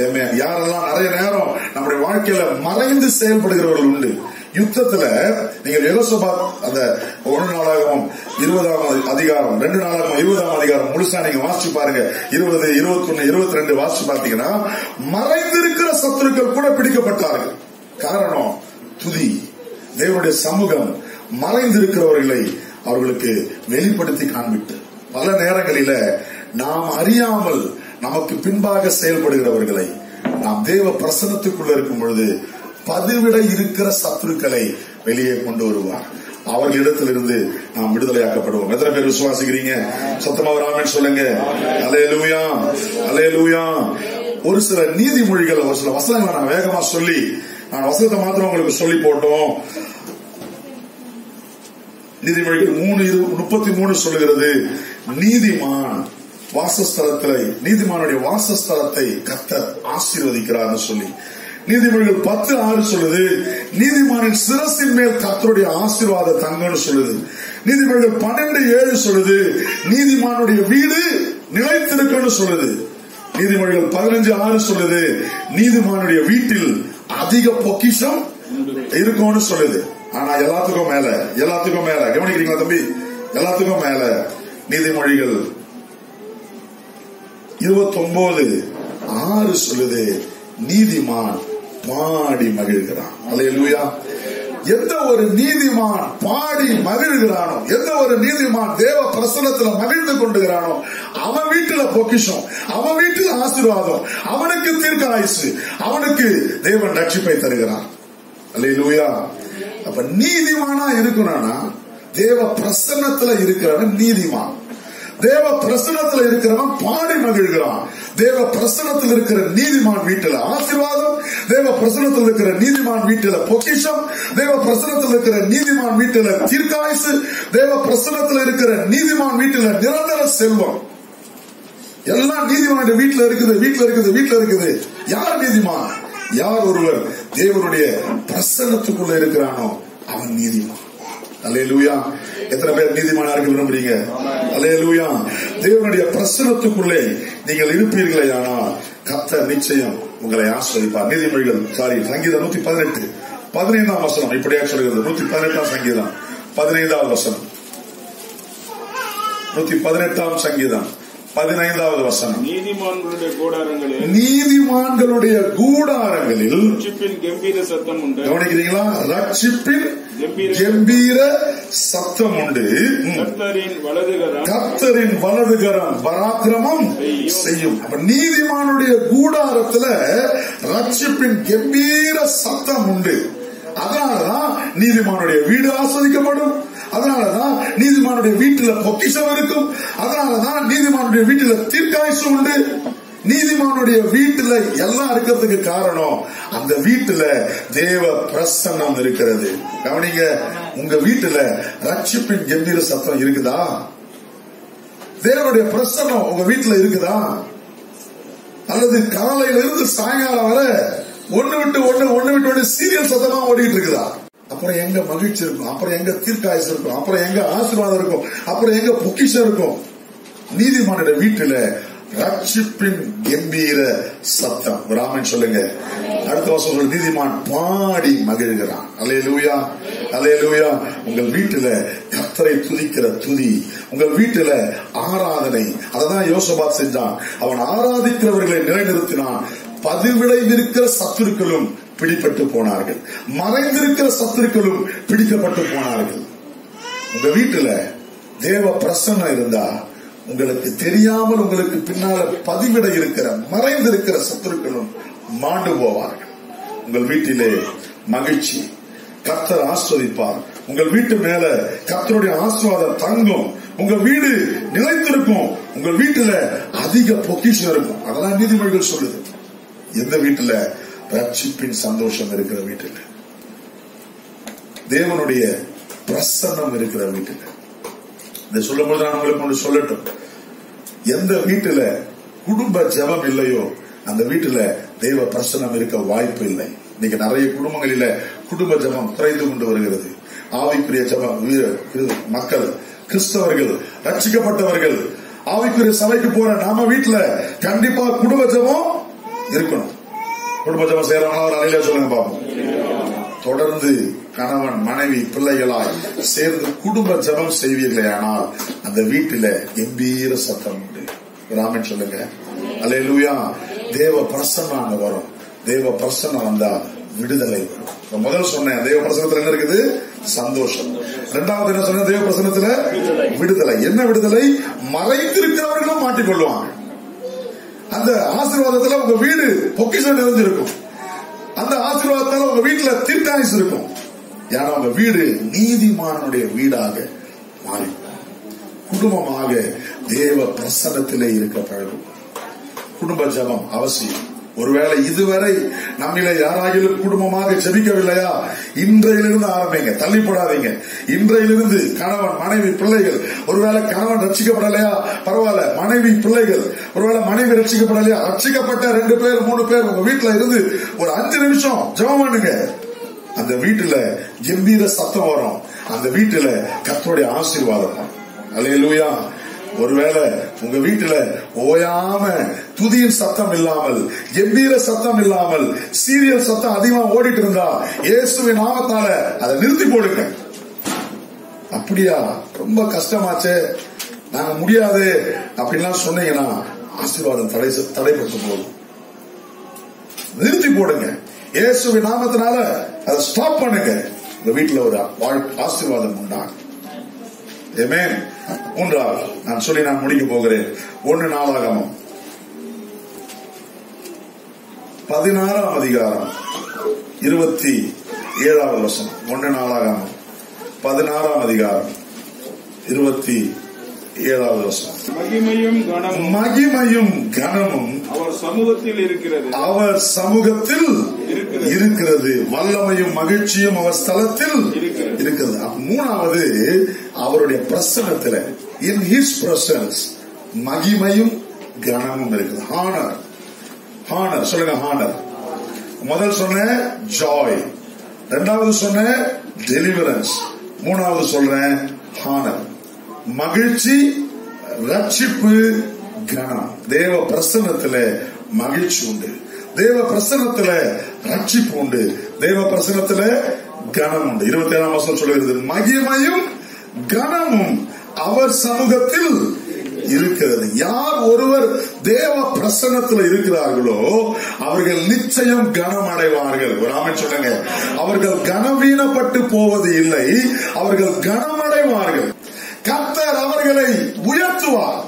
ஏமே யாரெல்லாம் நிறைய நேரம் நம்முடைய வாழ்க்கையில மறைந்து செயல்படுகிறவர்கள் உண்டு யுத்தத்துல நீங்கள் யெகோசபா அந்த ஒரு நாளாகவும் இருபதாம் அதிகாரம் ரெண்டு நாளாகவும் இருபதாம் அதிகாரம் முழுசா நீங்க வாசிச்சு பாருங்க. இருபது இருபத்தி ஒன்னு இருபத்தி ரெண்டு வாசிச்சு பாத்தீங்கன்னா மறைந்திருக்கிற சத்துருக்கள் கூட பிடிக்கப்பட்டார்கள். காரணம் துதி. தேவனுடைய சமூகம் மறைந்திருக்கிறவர்களை அவர்களுக்கு வெளிப்படுத்தி காண்பிட்டு பல நேரங்களில நாம் அறியாமல் நமக்கு பின்பாக செயல்படுகிறவர்களை நாம் தேவ பிரசனத்துக்குள்ள இருக்கும் பொழுது பதிவிட இருக்கிற சத்துருக்களை வெளியே கொண்டு வருவார். அவர்களிடத்திலிருந்து நாம் விடுதலையாக்கப்படுவோம். எத்தனை பேர் விசுவாசிக்கிறீங்க? சத்தமா ராமன் சொல்லுங்க. அலையலூயா அலையலூயா ஒரு சில நீதிமொழிகள் ஒரு சில வசனங்களை நான் வேகமா சொல்லி நான் வசனத்தை மாத்திரம் உங்களுக்கு சொல்லி போட்டோம். நீதிமொழிகள் மூணு முப்பத்தி மூணு சொல்லுகிறது. நீதிமான் வாசஸ்தலத்துல நீதிமானுடைய வாசஸ்தலத்தை கத்த ஆசீர்வதிக்கிறார் சொல்லி. நீதிமொழிகள் பத்து ஆறு சொல்லுது. நீதிமானின் சிரசின் மேல் கத்தருடைய ஆசீர்வாத தங்கன்னு சொல்லுது. நீதிமொழிகள் பன்னெண்டு ஏழு சொல்லுது. நீதிமானுடைய வீடு நிலைத்திருக்கும்னு சொல்லுது. நீதிமொழிகள் பதினஞ்சு ஆறு சொல்லுது. நீதிமானுடைய வீட்டில் அதிக பொக்கிஷம் இருக்கும்னு சொல்லுது. ஆனா எல்லாத்துக்கும் மேல எல்லாத்துக்கும் மேல. கவனிக்கிறீங்களா தம்பி? எல்லாத்துக்கும் மேல. நீதிமொழிகள் இருபத்தி ஒன்பது ஆறு சொல்லுது. நீதிமான் பாடி மகிழ்கிறான். அலையலூயா எந்த ஒரு நீதிமான் பாடி மகிழ்கிறானோ எந்த ஒரு நீதிமான் தேவ பிரசனத்துல மகிழ்ந்து கொண்டுகிறானோ அவன் வீட்டுல பொக்கிஷம் அவன் வீட்டுல ஆசீர்வாதம் அவனுக்கு தீர்க்க ஆயுசு அவனுக்கு தேவன் ரட்சிப்பை தருகிறான் அல்லேலூயா அப்ப நீதிமானா இருக்கணும்னா தேவ பிரசன்னத்துல இருக்கிறவன் நீதிமான். தேவ பிரசனத்துல இருக்கிறவன் பாடி மகிழ்கிறான். தேவ பிரசனத்தில் இருக்கிற நீதிமான் வீட்டுல ஆசீர்வாதம் தேவ பிரசனத்தில் இருக்கிற நீதிமான் வீட்டுல பொக்கிஷம் தேவ பிரசனத்தில் இருக்கிற நீதிமான் வீட்டுல தீர்க்காயுசு தேவ பிரசனத்தில் இருக்கிற நீதிமான் வீட்டுல நிரந்தர செல்வம். எல்லாம் நீதிமானுடைய வீட்டுல இருக்குது வீட்டுல இருக்குது வீட்டுல இருக்குது. யார் நீதிமான்? யார் ஒருவர் தேவனுடைய பிரசன்னத்துக்குள்ள இருக்கிறானோ அவன் நீதிமான். அலையலூயா எத்தனை பேர் நீதிமானா இருக்க விரும்புறீங்க? அலையலூயா தேவனுடைய பிரசனத்துக்குள்ளே நீங்கள் இருப்பீர்களே ஆனால் கர்த்தர் நிச்சயம் உங்களை ஆசிரியப்பார் நீதிமொழிகள் சாரி சங்கீதம் நூத்தி பதினெட்டு. பதினைந்தாம் வசனம். இப்படியா சொல்கிறது? நூத்தி பதினெட்டாம் சங்கீதம். பதினைந்தாம் வசனம். நூத்தி பதினெட்டாம் சங்கீதம். பதினைந்தாவது வசனம். நீதிமான்களுடைய கூடாரங்களில் நீதிமான்களுடைய கூடாரங்களில் ரட்சிப்பின் கம்பீர சத்தம் உண்டு. கவனிக்கிறீங்களா? ரட்சிப்பின் கம்பீர சத்தம். உண்டு. ம். கர்த்தரின் வலதுகரம் பராக்கிரமம் செய்யும். நீதிமானுடைய கூடாரத்துல ரட்சிப்பின் கம்பீர சத்தம் உண்டு. அதனாலதான் நீதிமானுடைய வீடு ஆஸ்வதிக்கப்படும். அதனாலதான் நீதிமானுடைய வீட்டுல பொக்கிஷம் இருக்கும். அதனாலதான் நீதிமானுடைய வீட்டுல தீர்க்காயுசு உண்டு. நீதிமானுடைய வீட்டுல எல்லாம் இருக்கிறதுக்கு காரணம் அந்த வீட்டுல தேவ பிரசன்னம் இருக்கிறது. கவனிங்க உங்க வீட்டுல ரட்சிப்பின் கம்பீர சத்தம் இருக்குதா? தேவனுடைய பிரசன்னம் உங்க வீட்டுல இருக்குதா? அல்லது காலையில இருந்து சாயங்காலம் வரை ஒண்ணு விட்டு ஒண்ணு ஒண்ணு விட்டு ஒண்ணு சீரியல் சத்தமா ஓடிட்டு இருக்குதா? அப்புறம் எங்க மகிழ்ச்சி இருக்கும்? அப்புறம் எங்க தீர்க்காயுசு இருக்கும்? அப்புறம் எங்க ஆசீர்வாதம் இருக்கும்? அப்புறம் எங்க பொக்கிஷம் இருக்கும்? நீதிமானுடைய வீட்டுல ரட்சிப்பின் கம்பீர சத்தம். ராமன் சொல்லுங்க. அடுத்த வருஷம் சொல்ல நீதிமான் பாடி மகிழ்கிறான். அலையலூயா அலையலூயா உங்கள் வீட்டுல கத்தரை துதிக்கிற துதி உங்கள் வீட்டுல ஆராதனை. அததான் யோசபாத் செஞ்சான். அவன் ஆராதிக்கிறவர்களை நிலைநிறுத்தினான். பதிவிளைவிருக்கிற சத்துருக்களும் பிடிபட்டு போனார்கள். மறைந்திருக்கிற சத்துருக்களும் பிடிக்கப்பட்டு போனார்கள். உங்க வீட்டுல தேவ பிரசன்னம் இருந்தா உங்களுக்கு தெரியாமல் உங்களுக்கு பின்னால பதிவிட இருக்கிற மறைந்திருக்கிற சத்துருக்களும் மாண்டு போவார்கள். உங்கள் வீட்டிலே மகிழ்ச்சி. கர்த்தர் ஆஸ்வதிப்பார். உங்கள் வீட்டு மேல கர்த்தருடைய ஆஸ்வாதம் தங்கும். உங்க வீடு நிலைத்திருக்கும். உங்க வீட்டுல அதிக பொக்கிஷம் இருக்கும். அதெல்லாம் நீதிமொழிகள் சொல்லுது. எந்த வீட்டுல ரட்சிப்பின் சந்தோஷம் இருக்கிற வீட்டில். தேவனுடைய பிரசன்னம் இருக்கிற வீட்டில். இதை சொல்லும்போது நான் உங்களுக்கு ஒன்று சொல்லட்டும். எந்த வீட்டுல குடும்ப ஜெபம் இல்லையோ அந்த வீட்டுல தெய்வ பிரசனம் இருக்க வாய்ப்பு இல்லை. இன்னைக்கு நிறைய குடும்பங்களில குடும்ப ஜபம் குறைந்து கொண்டு வருகிறது. ஆவிக்குரிய ஜெபம் மக்கள் கிறிஸ்தவர்கள் ரட்சிக்கப்பட்டவர்கள் ஆவிக்குரிய சபைக்கு போற நாம வீட்டுல கண்டிப்பா குடும்ப ஜெபம் இருக்கணும். குடும்ப ஜெபம் செய்யறவங்களா ஒரு அலையில சொல்லுங்க பாப்போம். தொடர்ந்து கணவன் மனைவி பிள்ளைகளாய் சேர்ந்து குடும்ப ஜபம் செய்வீர்களே ஆனால் அந்த வீட்டில கம்பீர சத்தம் உண்டு. ராமன் சொல்லுங்க. அல்லேலூயா தேவ பிரசன்ன அங்க வரும். தேவ பிரசன்ன வந்தா விடுதலை வரும். முதல் சொன்னேன் தேவ பிரசனத்துல என்ன இருக்குது? சந்தோஷம். இரண்டாவது என்ன சொன்னேன்? தேவ பிரசனத்துல விடுதலை. என்ன விடுதலை? மறைந்திருக்கிறவர்களும் மாட்டிக்கொள்வாங்க. அந்த ஆசீர்வாதத்துல உங்க வீடு பொக்கிஷம் நிறைஞ்சிருக்கும் அந்த ஆசீர்வாதத்தால உங்க வீட்டுல தீர்க்காயுஸ் இருக்கும். ஏன்னா உங்க வீடு நீதிமானுடைய வீடாக மாறி. குடும்பமாக தேவ பிரசனத்திலே இருக்க பழகும். குடும்ப ஜபம் அவசியம். ஒருவேளை இதுவரை நம்மில யாராகிலும் குடும்பமாக செபிக்கவில்லையா இன்றையிலிருந்து ஆரம்பிங்க தள்ளிப்படாதீங்க. இன்றையிலிருந்து கணவன் மனைவி பிள்ளைகள் ஒருவேளை கணவன் ரட்சிக்கப்படலையா? பரவாயில்ல மனைவி பிள்ளைகள் ஒருவேளை மனைவி ரட்சிக்கப்படலையா? ரட்சிக்கப்பட்ட ரெண்டு பேர் மூணு பேர் உங்க வீட்டுல இருந்து ஒரு அஞ்சு நிமிஷம் ஜெபம் பண்ணுங்க. அந்த வீட்டுல கம்பீர சத்தம் வரும். அந்த வீட்டுல கத்தோடைய ஆசீர்வாதம் வரும். ஒருவேளை உங்க வீட்டுல ஓயாம துதியின் சத்தம் இல்லாமல் கம்பீர சத்தம் இல்லாமல் சீரியல் சத்தம் அதிகமா ஓடிட்டு இருந்தா இயேசுவின் நாமத்தால அதை நிறுத்தி போடுங்க. அப்படியா? ரொம்ப கஷ்டமாச்சே. நாங்க முடியாது அப்படின்லாம் சொன்னீங்கன்னா ஆசீர்வாதம் தடை தடைப்பட்டு போகும் நிறுத்தி போடுங்க. இயேசுவின் நாமத்தினால அதை ஸ்டாப் பண்ணுங்க. உங்க வீட்டுல ஒரு வாழ்- ஆசீர்வாதம் உண்டாகும். Amen. மூன்றாவது நான் சொல்லி நான் முடிக்க போகிறேன். ஒன்னு நாளாகமம். பதினாறாம் அதிகாரம் இருபத்தி ஏழாவது வசனம். ஒன்னு நாளாகமம். பதினாறாம் அதிகாரம் இருபத்தி ஏழாவது வசனம். மகிமையும் கனமும். மகிமையும் கனமும் அவர் சமூகத்தில் இருக்கிறது. அவர் சமூகத்தில் இருக்கிறது. வல்லமையும் மகிழ்ச்சியும் அவர் ஸ்தலத்தில் இருக்கிறது. மூணாவது அவருடைய பிரசனத்துல இன் ஹிஸ் பிரசன்ஸ் மகிமையும் கனமும் இருக்குது. ஹானர் ஹானர் சொல்லுங்க ஹானர் முதல் சொன்ன ஜாய் ரெண்டாவது சொன்ன டெலிவரன்ஸ் மூணாவது சொல்றேன் ஹானர் மகிழ்ச்சி ரட்சிப்பு கனம். தேவ பிரசன்னத்துல மகிழ்ச்சி உண்டு. தேவ பிரசனத்துல ரட்சிப்பு உண்டு. தேவ பிரசனத்துல கனம் உண்டு. இருபத்தி ஏழாம் வருஷம் சொல்லுகிறது மகிமையும் கனமும் அவர் சமூகத்தில் இருக்கிறது. யார் ஒருவர் தேவ பிரசன்னத்தில் இருக்கிறார்களோ அவர்கள் நிச்சயம் கனம் அடைவார்கள் ஒரு சொல்லுங்க அவர்கள் கனவீனப்பட்டு போவது இல்லை அவர்கள் கனம் அடைவார்கள் கத்தர் அவர்களை உயர்த்துவார்.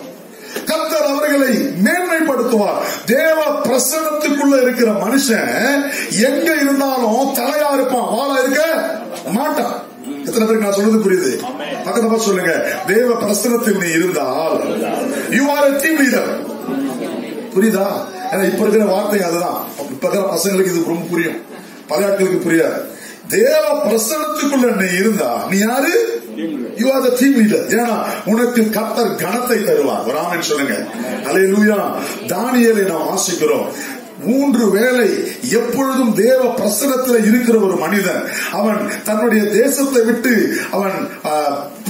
கத்தர் அவர்களை மேன்மைப்படுத்துவார். தேவ பிரசன்னத்துக்குள்ள இருக்கிற மனுஷன் எங்க இருந்தாலும் தலையா இருப்பான் வாழ இருக்க மாட்டான். எத்தனை பேருக்கு நான் சொல்றது புரியுது? பக்கத்துல பார்த்து சொல்லுங்க. தேவ பிரசனத்தில் நீ இருந்தால் you are a team leader புரியுதா? ஏன்னா இப்ப இருக்கிற வார்த்தை அதுதான். இப்ப இருக்கிற பசங்களுக்கு இது ரொம்ப புரியும். பல ஆட்களுக்கு புரியாது. தேவ பிரசனத்துக்குள்ள நீ இருந்தா நீ யாரு? You are the team leader ஏன்னா உனக்கு கர்த்தர் கணத்தை தருவார். ஒரு ஆமென் சொல்லுங்க. அல்லேலூயா தானியேலை நாம் வாசிக்கிறோம் மூன்று வேளை எப்பொழுதும் தேவ பிரசனத்தில் இருக்கிற ஒரு மனிதன். அவன் தன்னுடைய தேசத்தை விட்டு அவன்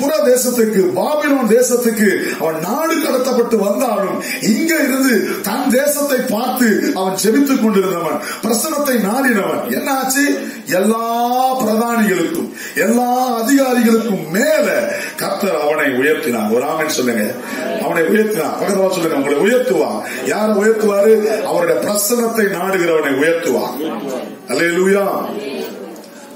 புற தேசத்துக்கு பாபிலோன் தேசத்துக்கு அவன் நாடு கடத்தப்பட்டு வந்தாலும் இங்க இருந்து தன் தேசத்தை பார்த்து அவன் ஜெபித்துக் கொண்டிருந்தவன் பிரசனத்தை நாடினவன். என்ன ஆச்சு? எல்லா பிரதானிகளுக்கும் எல்லா அதிகாரிகளுக்கும் மேல கர்த்தர் அவனை உயர்த்தினான் ஒரு ஆமென் சொல்லுங்க. அவனை உயர்த்தினான் பக்கத்துல சொல்லுங்க. அவங்களை உயர்த்துவான் யாரை உயர்த்துவாரு? அவருடைய பிரசனத்தை நாடுகிறவனை உயர்த்துவான் அல்லேலூயா.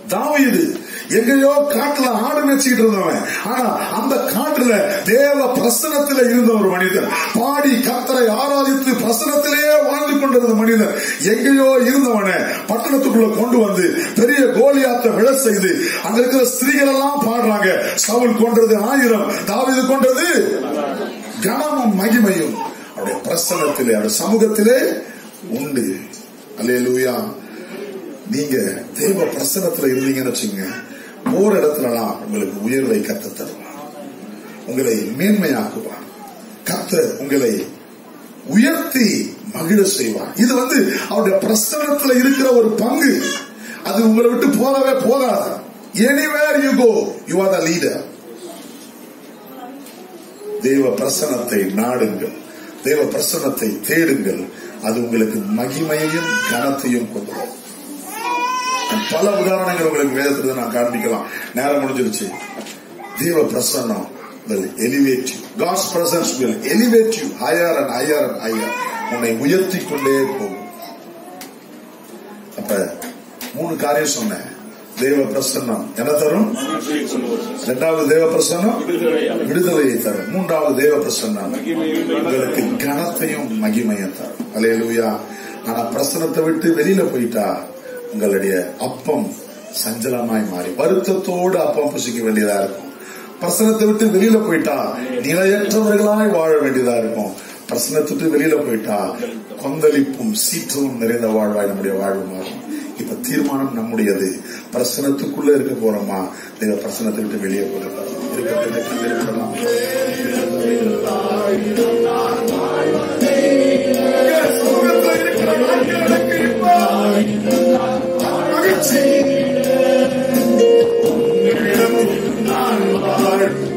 தாவீது எங்கேயோ காட்டுல ஆடு மேய்ச்சிட்டு இருந்தவன். ஆனா அந்த காட்டுல தேவ பிரசனத்துல இருந்த ஒரு மனிதன் பாடி கத்தரை ஆராதித்து பிரசனத்திலேயே வாழ்ந்து கொண்டிருந்த மனிதன் எங்கேயோ இருந்தவனை பட்டணத்துக்குள்ள கொண்டு வந்து பெரிய கோலியாத்த விழ செய்து அங்க இருக்கிற ஸ்திரீகள் எல்லாம் பாடுறாங்க. சவுல் கொன்றது ஆயிரம் தாவிது கொன்றது கனமும் மகிமையும் அவருடைய பிரசனத்திலே அவருடைய சமூகத்திலே உண்டு. அல்லேலூயா. நீங்க தேவ பிரசனத்துல இருந்தீங்கன்னு வச்சுங்க போற இடத்துலலாம் உங்களுக்கு உயர்வை கத்து தருவார் உங்களை மேன்மையாக்குவார் கத்த உங்களை உயர்த்தி மகிழ செய்வார். இது வந்து அவருடைய பிரசனத்துல இருக்கிற ஒரு பங்கு. அது உங்களை விட்டு போகவே போகாது. Anywhere you go you are the leader தேவ பிரசனத்தை நாடுங்கள். தேவ பிரசனத்தை தேடுங்கள். அது உங்களுக்கு மகிமையையும் கனத்தையும் கொண்டு வரும் பல உதாரணங்கள் உங்களுக்கு வேதத்துல நான் காண்பிக்கலாம். நேரம் முடிஞ்சிருச்சு. தேவ பிரசன்னம். உன்னை உயர்த்தி கொண்டே போகும். அப்ப மூணு காரியம் சொன்னேன். தேவ பிரசன்னம் என்ன தரும்? இரண்டாவது தேவ பிரசன்னம் விடுதலையை தரும். மூன்றாவது தேவ பிரசன்னம் உங்களுக்கு கனத்தையும் மகிமையும் தரும். அலையலூயா ஆனா பிரசனத்தை விட்டு வெளியில போயிட்டா உங்களுடைய அப்பம் சஞ்சலமாய் மாறி வருத்தத்தோடு அப்பம் புசிக்க வேண்டியதா இருக்கும். பிரசனத்தை விட்டு வெளியில போயிட்டா நிலையற்றவர்களாய் வாழ வேண்டியதா இருக்கும். பிரசனத்தை விட்டு வெளியில போயிட்டா கொந்தளிப்பும் சீற்றமும் நிறைந்த வாழ்வாய் நம்முடைய வாழ்வு மாறும். இப்ப தீர்மானம் நம்முடையது. பிரசனத்துக்குள்ள இருக்க போறோமா? தேவ பிரசனத்தை விட்டு வெளியே போறோம் இருக்கிறதை I'm my